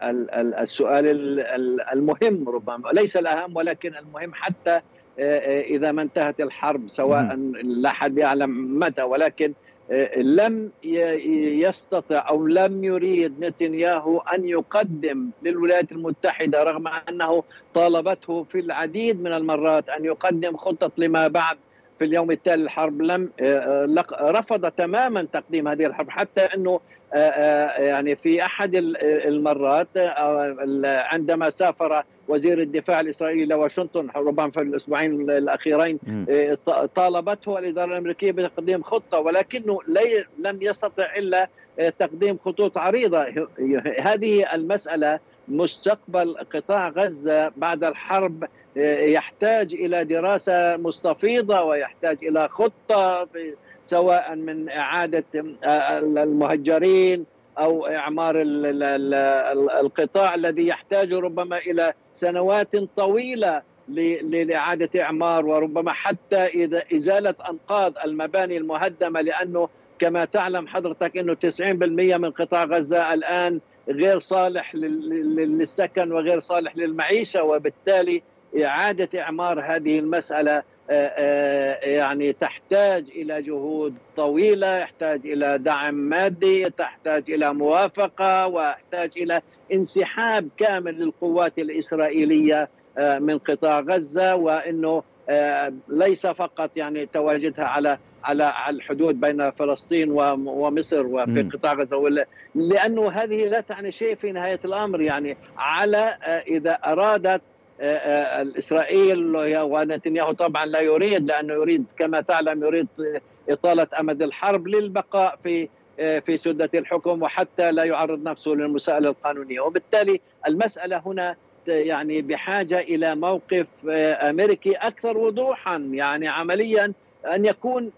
السؤال المهم ربما ليس الأهم ولكن المهم حتى إذا ما انتهت الحرب سواء لا حد يعلم متى ولكن لم يستطع أو لم يريد نتنياهو أن يقدم للولايات المتحدة رغم أنه طالبته في العديد من المرات أن يقدم خطط لما بعد في اليوم التالي الحرب لم رفض تماما تقديم هذه الحرب حتى أنه يعني في أحد المرات عندما سافر وزير الدفاع الإسرائيلي إلى واشنطن ربما في الأسبوعين الأخيرين طالبته الإدارة الأمريكية بتقديم خطة ولكنه لم يستطع إلا تقديم خطوط عريضة. هذه المسألة مستقبل قطاع غزة بعد الحرب يحتاج إلى دراسة مستفيضة ويحتاج إلى خطة سواء من إعادة المهجرين أو إعمار القطاع الذي يحتاج ربما إلى سنوات طويلة لإعادة إعمار وربما حتى إذا ازاله أنقاض المباني المهدمة لأنه كما تعلم حضرتك إنه 90% من قطاع غزة الآن غير صالح للسكن وغير صالح للمعيشة وبالتالي إعادة إعمار هذه المسألة يعني تحتاج إلى جهود طويلة، يحتاج إلى دعم مادي، تحتاج إلى موافقة ويحتاج إلى انسحاب كامل للقوات الإسرائيلية من قطاع غزة وإنه ليس فقط يعني تواجدها على على الحدود بين فلسطين ومصر وفي قطاع غزة. لأنه هذه لا تعني شيء في نهاية الأمر يعني على إذا أرادت الإسرائيل ونتنياهو طبعا لا يريد لأنه يريد كما تعلم يريد إطالة أمد الحرب للبقاء في في سدة الحكم وحتى لا يعرض نفسه للمساءله القانونية. وبالتالي المسألة هنا يعني بحاجة إلى موقف أمريكي أكثر وضوحا يعني عمليا أن يكون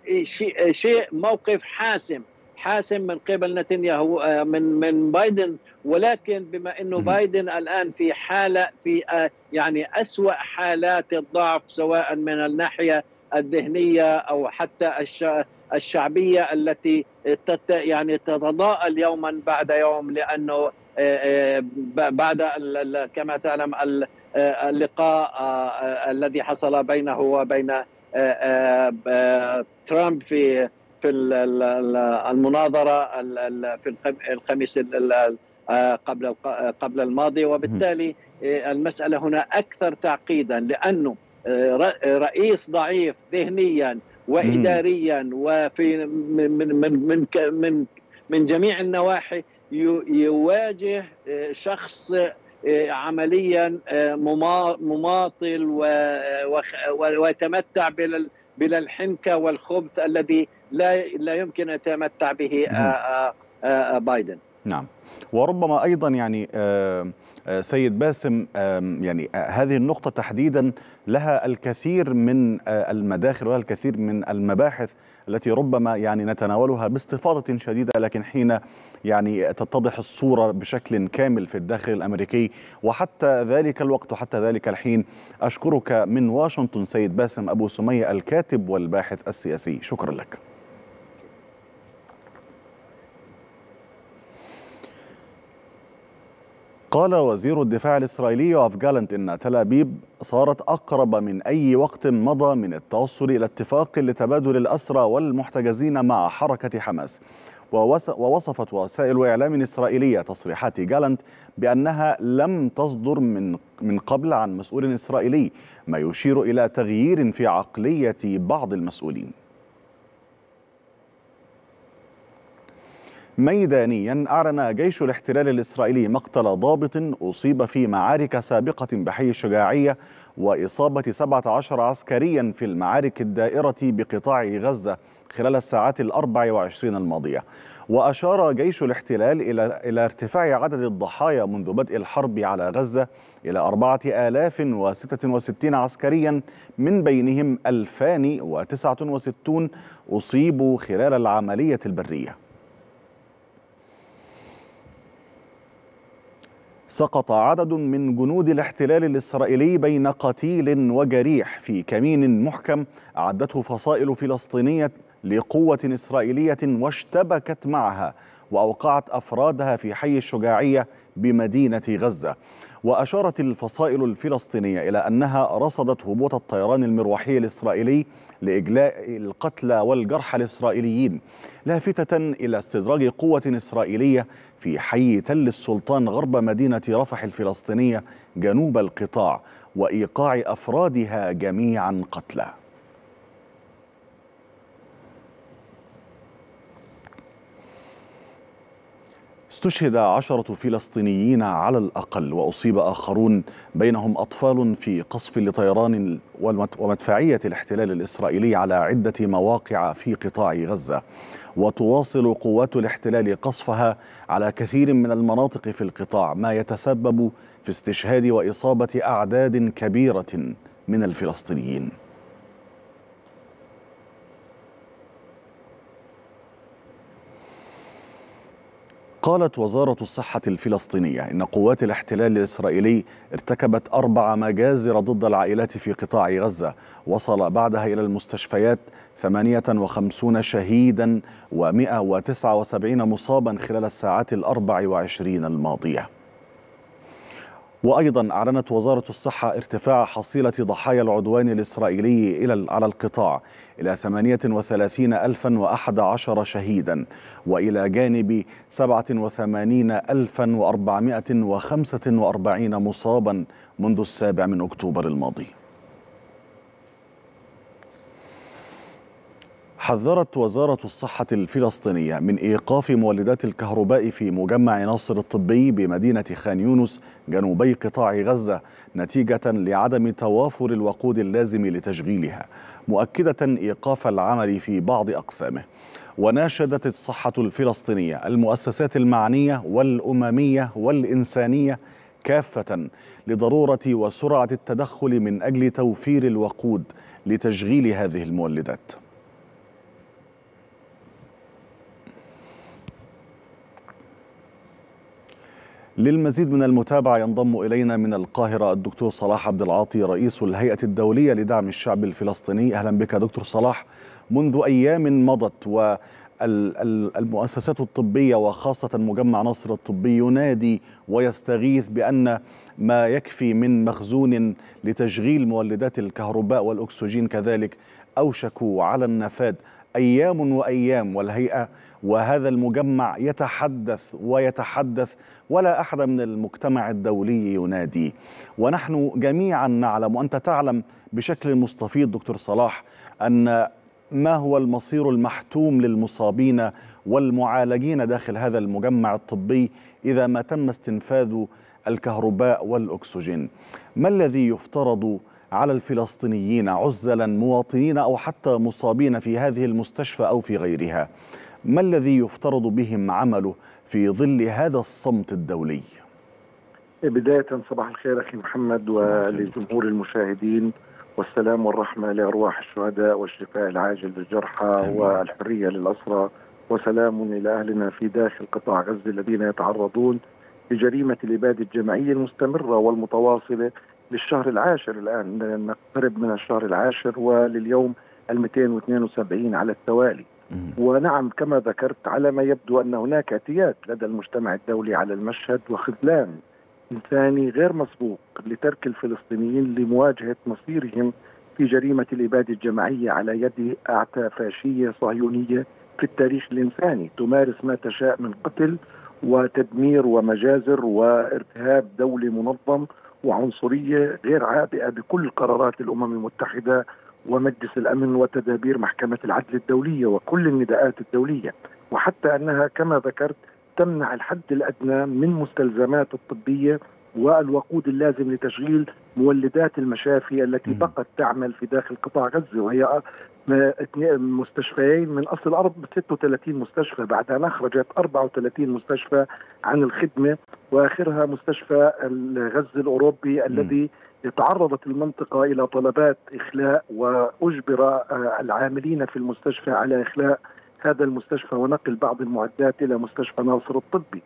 شيء موقف حاسم. حاسم من قبل نتنياهو من من بايدن. ولكن بما إنه بايدن الآن في حالة في يعني أسوأ حالات الضعف سواء من الناحية الذهنية أو حتى الشعبية التي يعني تتضاءل يوما بعد يوم لأنه بعد كما تعلم اللقاء الذي حصل بينه وبين ترامب في في المناظرة في الخميس قبل قبل الماضي وبالتالي المسألة هنا أكثر تعقيدا لأنه رئيس ضعيف ذهنيا واداريا وفي من من من من, من جميع النواحي يواجه شخص عمليا مماطل ويتمتع بلا الحنكه والخبث الذي لا لا يمكن أن يتمتع به بايدن. نعم. وربما أيضا يعني سيد باسم يعني هذه النقطة تحديدا لها الكثير من المداخل ولها الكثير من المباحث التي ربما يعني نتناولها باستفاضة شديدة لكن حين يعني تتضح الصورة بشكل كامل في الداخل الأمريكي. وحتى ذلك الوقت وحتى ذلك الحين أشكرك من واشنطن سيد باسم أبو سمية الكاتب والباحث السياسي. شكرا لك. قال وزير الدفاع الإسرائيلي يوآف جالنت إن تل أبيب صارت أقرب من أي وقت مضى من التوصل إلى اتفاق لتبادل الأسرى والمحتجزين مع حركة حماس. ووصفت وسائل إعلام إسرائيلية تصريحات جالنت بأنها لم تصدر من من قبل عن مسؤول إسرائيلي ما يشير إلى تغيير في عقلية بعض المسؤولين. ميدانيا أعلن جيش الاحتلال الإسرائيلي مقتل ضابط أصيب في معارك سابقة بحي الشجاعية وإصابة 17 عسكريا في المعارك الدائرة بقطاع غزة خلال الساعات الأربع وعشرين الماضية. وأشار جيش الاحتلال إلى, إلى ارتفاع عدد الضحايا منذ بدء الحرب على غزة إلى 4066 عسكريا من بينهم 2069 أصيبوا خلال العملية البرية. سقط عدد من جنود الاحتلال الإسرائيلي بين قتيل وجريح في كمين محكم أعدته فصائل فلسطينية لقوة إسرائيلية واشتبكت معها وأوقعت أفرادها في حي الشجاعية بمدينة غزة. وأشارت الفصائل الفلسطينية إلى أنها رصدت هبوط الطيران المروحي الإسرائيلي لإجلاء القتلى والجرحى الإسرائيليين لافتة إلى استدراج قوة إسرائيلية في حي تل السلطان غرب مدينة رفح الفلسطينية جنوب القطاع وإيقاع أفرادها جميعا قتلى استشهد عشرة فلسطينيين على الأقل وأصيب آخرون بينهم أطفال في قصف لطيران ومدفعية الاحتلال الإسرائيلي على عدة مواقع في قطاع غزة. وتواصل قوات الاحتلال قصفها على كثير من المناطق في القطاع ما يتسبب في استشهاد وإصابة أعداد كبيرة من الفلسطينيين. قالت وزارة الصحة الفلسطينية إن قوات الاحتلال الإسرائيلي ارتكبت أربع مجازر ضد العائلات في قطاع غزة. وصل بعدها إلى المستشفيات 58 شهيدا و179 مصابا خلال الساعات الأربع وعشرين الماضية. وأيضا أعلنت وزارة الصحة ارتفاع حصيلة ضحايا العدوان الإسرائيلي إلى على القطاع إلى 38011 شهيدا وإلى جانب 87445 مصابا منذ السابع من أكتوبر الماضي. حذرت وزارة الصحة الفلسطينية من إيقاف مولدات الكهرباء في مجمع ناصر الطبي بمدينة خان يونس جنوبي قطاع غزة نتيجة لعدم توافر الوقود اللازم لتشغيلها مؤكدة إيقاف العمل في بعض أقسامه. وناشدت الصحة الفلسطينية المؤسسات المعنية والأممية والإنسانية كافة لضرورة وسرعة التدخل من أجل توفير الوقود لتشغيل هذه المولدات. للمزيد من المتابعة ينضم إلينا من القاهرة الدكتور صلاح عبد العاطي رئيس الهيئة الدولية لدعم الشعب الفلسطيني. أهلا بك دكتور صلاح. منذ أيام مضت والمؤسسات الطبية وخاصة مجمع نصر الطبي ينادي ويستغيث بأن ما يكفي من مخزون لتشغيل مولدات الكهرباء والأكسجين كذلك أوشكوا على النفاد أيام وأيام والهيئة وهذا المجمع يتحدث ويتحدث ولا أحد من المجتمع الدولي ينادي. ونحن جميعا نعلم وأنت تعلم بشكل مستفيض دكتور صلاح أن ما هو المصير المحتوم للمصابين والمعالجين داخل هذا المجمع الطبي إذا ما تم استنفاذ الكهرباء والأكسجين؟ ما الذي يفترض على الفلسطينيين عزلا مواطنين أو حتى مصابين في هذه المستشفى أو في غيرها؟ ما الذي يفترض بهم عمله؟ في ظل هذا الصمت الدولي. بداية صباح الخير أخي محمد ولجمهور المشاهدين. والسلام والرحمة لأرواح الشهداء والشفاء العاجل للجرحى والحرية للأسرى. وسلام إلى أهلنا في داخل قطاع غزة الذين يتعرضون لجريمة الإبادة الجماعية المستمرة والمتواصلة للشهر العاشر الآن. نقترب من الشهر العاشر ولليوم ال 272 على التوالي. ونعم كما ذكرت على ما يبدو أن هناك اعتياد لدى المجتمع الدولي على المشهد وخذلان إنساني غير مسبوق لترك الفلسطينيين لمواجهة مصيرهم في جريمة الإبادة الجماعية على يد أعتى فاشية صهيونية في التاريخ الإنساني. تمارس ما تشاء من قتل وتدمير ومجازر وارتهاب دولي منظم وعنصرية غير عابئة بكل قرارات الأمم المتحدة ومجلس الأمن وتدابير محكمة العدل الدولية وكل النداءات الدولية وحتى أنها كما ذكرت تمنع الحد الأدنى من مستلزمات الطبية والوقود اللازم لتشغيل مولدات المشافي التي بقت تعمل في داخل قطاع غزة وهي مستشفيين من أصل 36 مستشفى بعد ان اخرجت 34 مستشفى عن الخدمة وآخرها مستشفى غزة الأوروبي الذي تعرضت المنطقة إلى طلبات إخلاء وأجبر العاملين في المستشفى على إخلاء هذا المستشفى ونقل بعض المعدات إلى مستشفى ناصر الطبي.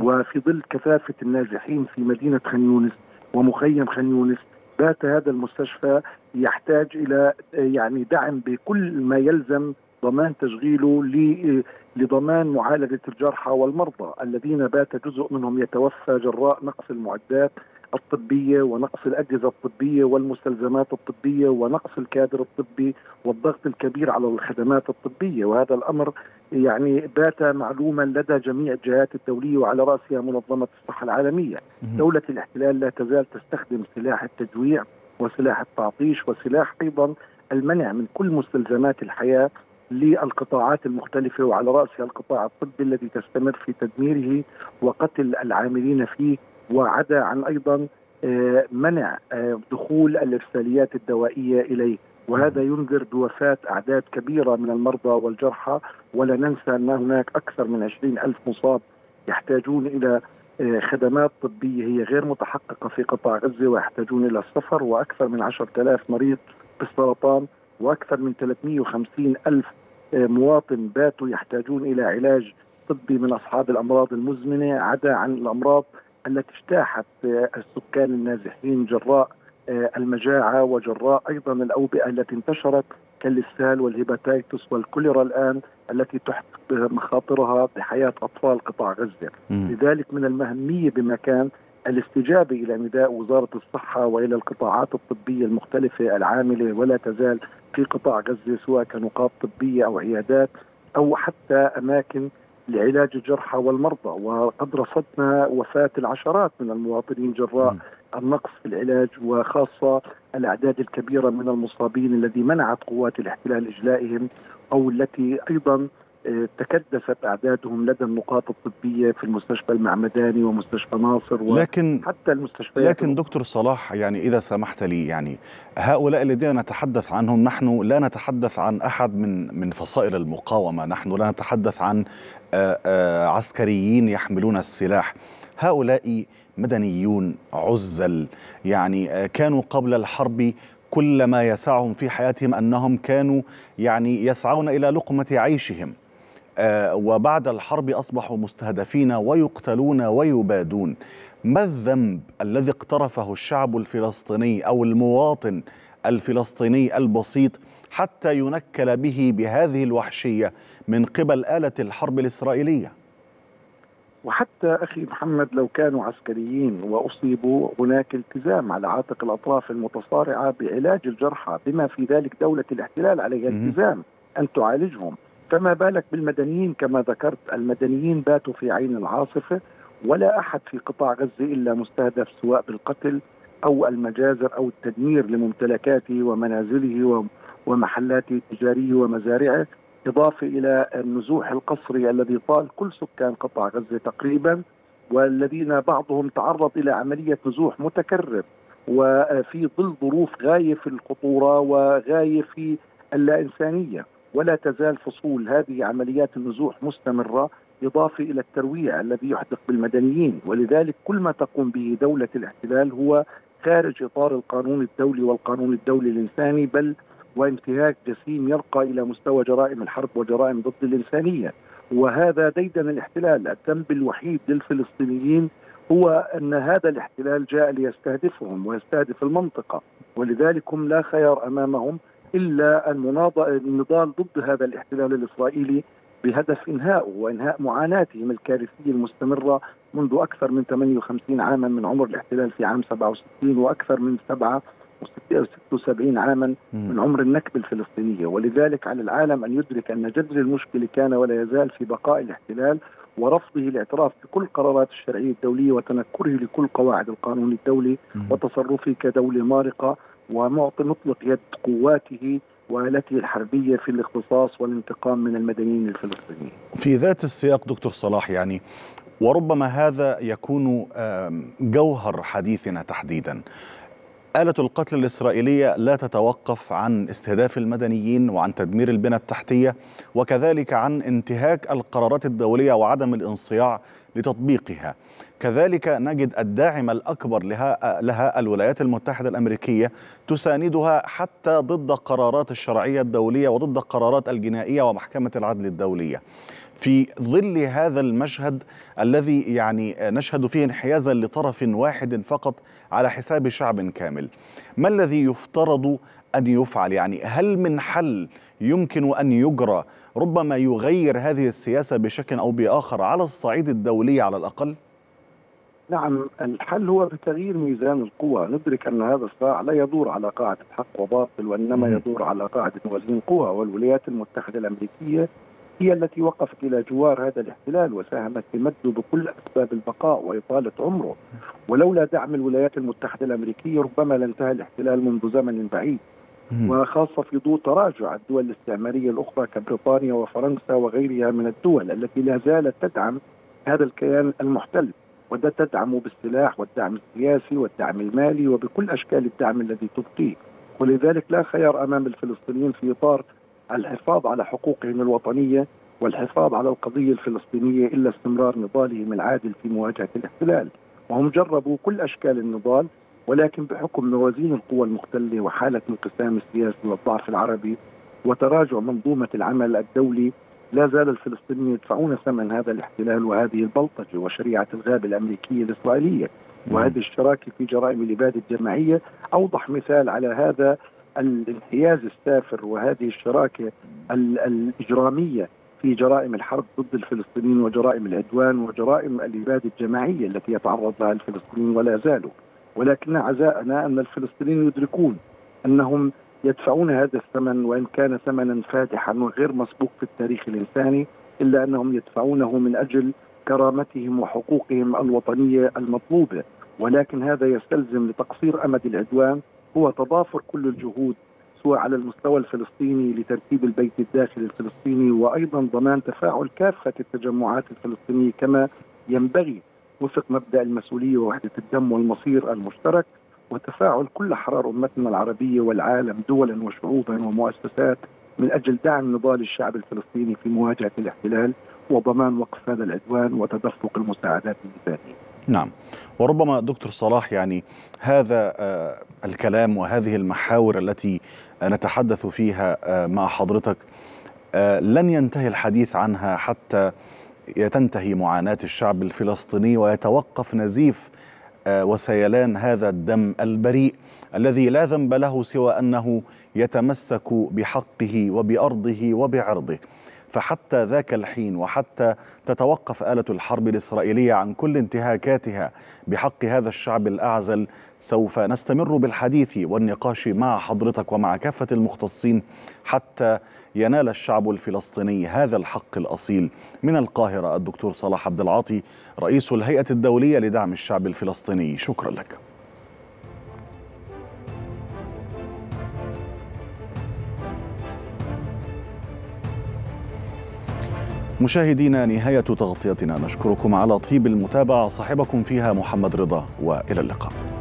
وفي ظل كثافة النازحين في مدينة خان يونس ومخيم خان يونس بات هذا المستشفى يحتاج إلى يعني دعم بكل ما يلزم ضمان تشغيله لضمان معالجة الجرحى والمرضى الذين بات جزء منهم يتوفى جراء نقص المعدات الطبية ونقص الأجهزة الطبية والمستلزمات الطبية ونقص الكادر الطبي والضغط الكبير على الخدمات الطبية. وهذا الأمر يعني بات معلوما لدى جميع الجهات الدولية وعلى رأسها منظمة الصحة العالمية. دولة الاحتلال لا تزال تستخدم سلاح التجويع وسلاح التعطيش وسلاح أيضا المنع من كل مستلزمات الحياة للقطاعات المختلفة وعلى رأسها القطاع الطبي الذي تستمر في تدميره وقتل العاملين فيه وعدا عن أيضا منع دخول الإرساليات الدوائية إليه. وهذا ينذر بوفاة أعداد كبيرة من المرضى والجرحى. ولا ننسى أن هناك أكثر من 20 ألف مصاب يحتاجون إلى خدمات طبية هي غير متحققة في قطاع غزة ويحتاجون إلى السفر وأكثر من 10 آلاف مريض بالسرطان. وأكثر من 350 ألف مواطن باتوا يحتاجون إلى علاج طبي من أصحاب الأمراض المزمنة عدا عن الأمراض التي اجتاحت السكان النازحين جراء المجاعة وجراء أيضا الأوبئة التي انتشرت كالإسهال والهيباتيتس والكوليرا الآن التي تحقق مخاطرها بحياة أطفال قطاع غزة م. لذلك من المهمية بمكان الاستجابة إلى نداء وزارة الصحة وإلى القطاعات الطبية المختلفة العاملة ولا تزال في قطاع غزة سواء كنقاط طبية أو عيادات أو حتى أماكن لعلاج الجرحى والمرضى وقد رصدنا وفاة العشرات من المواطنين جراء. النقص في العلاج وخاصة الأعداد الكبيرة من المصابين الذي منعت قوات الاحتلال إجلائهم أو التي أيضا تكدست أعدادهم لدى النقاط الطبية في المستشفى المعمداني ومستشفى ناصر لكن حتى المستشفيات لكن دكتور صلاح يعني إذا سمحت لي يعني هؤلاء الذين نتحدث عنهم نحن لا نتحدث عن أحد من من فصائل المقاومة نحن لا نتحدث عن عسكريين يحملون السلاح. هؤلاء مدنيون عزل يعني كانوا قبل الحرب كل ما يسعهم في حياتهم أنهم كانوا يعني يسعون إلى لقمة عيشهم. وبعد الحرب أصبحوا مستهدفين ويقتلون ويبادون. ما الذنب الذي اقترفه الشعب الفلسطيني أو المواطن الفلسطيني البسيط حتى ينكل به بهذه الوحشية من قبل آلة الحرب الإسرائيلية؟ وحتى أخي محمد لو كانوا عسكريين وأصيبوا هناك التزام على عاتق الأطراف المتصارعة بعلاج الجرحى بما في ذلك دولة الاحتلال عليها التزام أن تعالجهم. فما بالك بالمدنيين كما ذكرت؟ المدنيين باتوا في عين العاصفة ولا أحد في قطاع غزة إلا مستهدف سواء بالقتل أو المجازر أو التدمير لممتلكاته ومنازله ومحلاته التجاريه ومزارعه إضافة إلى النزوح القسري الذي طال كل سكان قطاع غزة تقريبا والذين بعضهم تعرض إلى عملية نزوح متكرر وفي ظل ظروف غاية في الخطورة وغاية في اللا إنسانية. ولا تزال فصول هذه عمليات النزوح مستمرة إضافة إلى الترويع الذي يحدق بالمدنيين. ولذلك كل ما تقوم به دولة الاحتلال هو خارج إطار القانون الدولي والقانون الدولي الإنساني بل وانتهاك جسيم يرقى إلى مستوى جرائم الحرب وجرائم ضد الإنسانية. وهذا ديدن الاحتلال. الذنب الوحيد للفلسطينيين هو أن هذا الاحتلال جاء ليستهدفهم ويستهدف المنطقة. ولذلك هم لا خيار أمامهم إلا النضال ضد هذا الاحتلال الإسرائيلي بهدف انهائه وإنهاء معاناتهم الكارثية المستمرة منذ أكثر من 58 عاما من عمر الاحتلال في عام 67 وأكثر من 76 عاما من عمر النكبه الفلسطينية. ولذلك على العالم أن يدرك أن جذر المشكلة كان ولا يزال في بقاء الاحتلال ورفضه الاعتراف بكل قرارات الشرعية الدولية وتنكره لكل قواعد القانون الدولي وتصرفه كدولة مارقة ومعطي مطلق يد قواته وآلته الحربية في الاختصاص والانتقام من المدنيين الفلسطينيين. في ذات السياق دكتور صلاح يعني وربما هذا يكون جوهر حديثنا تحديدا. آلة القتل الإسرائيلية لا تتوقف عن استهداف المدنيين وعن تدمير البنى التحتية وكذلك عن انتهاك القرارات الدولية وعدم الانصياع لتطبيقها. كذلك نجد الداعم الأكبر لها, لها الولايات المتحدة الأمريكية تساندها حتى ضد قرارات الشرعية الدولية وضد قرارات الجنائية ومحكمة العدل الدولية في ظل هذا المشهد الذي يعني نشهد فيه انحيازا لطرف واحد فقط على حساب شعب كامل ما الذي يفترض أن يفعل يعني هل من حل يمكن أن يجرى ربما يغير هذه السياسة بشكل أو بآخر على الصعيد الدولي على الأقل؟ نعم الحل هو بتغيير ميزان القوى. ندرك أن هذا الصراع لا يدور على قاعدة حق وباطل وإنما يدور على قاعدة وزن قوى والولايات المتحدة الأمريكية هي التي وقفت إلى جوار هذا الاحتلال وساهمت في مده بكل أسباب البقاء وإطالة عمره. ولولا دعم الولايات المتحدة الأمريكية ربما لانتهى الاحتلال منذ زمن بعيد. وخاصة في ضوء تراجع الدول الاستعمارية الأخرى كبريطانيا وفرنسا وغيرها من الدول التي لا زالت تدعم هذا الكيان المحتل. وده تدعمه بالسلاح والدعم السياسي والدعم المالي وبكل أشكال الدعم الذي تبقيه. ولذلك لا خيار أمام الفلسطينيين في إطار الحفاظ على حقوقهم الوطنية والحفاظ على القضية الفلسطينية إلا استمرار نضالهم العادل في مواجهة الاحتلال. وهم جربوا كل أشكال النضال ولكن بحكم موازين القوى المختلة وحالة الانقسام السياسي والضعف العربي وتراجع منظومة العمل الدولي لا زال الفلسطينيون يدفعون ثمن هذا الاحتلال وهذه البلطجة وشريعة الغاب الأمريكية الإسرائيلية. وهذه الشراكة في جرائم الإبادة الجماعية أوضح مثال على هذا الانحياز السافر وهذه الشراكة الإجرامية في جرائم الحرب ضد الفلسطينيين وجرائم العدوان وجرائم الإبادة الجماعية التي يتعرض لها الفلسطينيين ولا زالوا. ولكن عزاءنا أن الفلسطينيين يدركون أنهم يدفعون هذا الثمن وإن كان ثمنا فادحا وغير مسبوق في التاريخ الإنساني إلا أنهم يدفعونه من أجل كرامتهم وحقوقهم الوطنية المطلوبة. ولكن هذا يستلزم لتقصير أمد العدوان هو تضافر كل الجهود سواء على المستوى الفلسطيني لترتيب البيت الداخلي الفلسطيني وأيضا ضمان تفاعل كافة التجمعات الفلسطينية كما ينبغي وفق مبدأ المسؤولية ووحدة الدم والمصير المشترك. وتفاعل كل أحرار أمتنا العربية والعالم دولا وشعوبا ومؤسسات من أجل دعم نضال الشعب الفلسطيني في مواجهة الاحتلال وضمان وقف هذا العدوان وتدفق المساعدات الإنسانية. نعم وربما دكتور صلاح يعني هذا الكلام وهذه المحاور التي نتحدث فيها مع حضرتك لن ينتهي الحديث عنها حتى تنتهي معاناة الشعب الفلسطيني ويتوقف نزيف وسيلان هذا الدم البريء الذي لا ذنب له سوى أنه يتمسك بحقه وبأرضه وبعرضه. فحتى ذاك الحين وحتى تتوقف آلة الحرب الإسرائيلية عن كل انتهاكاتها بحق هذا الشعب الأعزل سوف نستمر بالحديث والنقاش مع حضرتك ومع كافة المختصين حتى ينال الشعب الفلسطيني هذا الحق الأصيل. من القاهرة الدكتور صلاح عبد العاطي رئيس الهيئة الدولية لدعم الشعب الفلسطيني. شكرا لك. مشاهدينا نهاية تغطيتنا. نشكركم على طيب المتابعة. صاحبكم فيها محمد رضا وإلى اللقاء.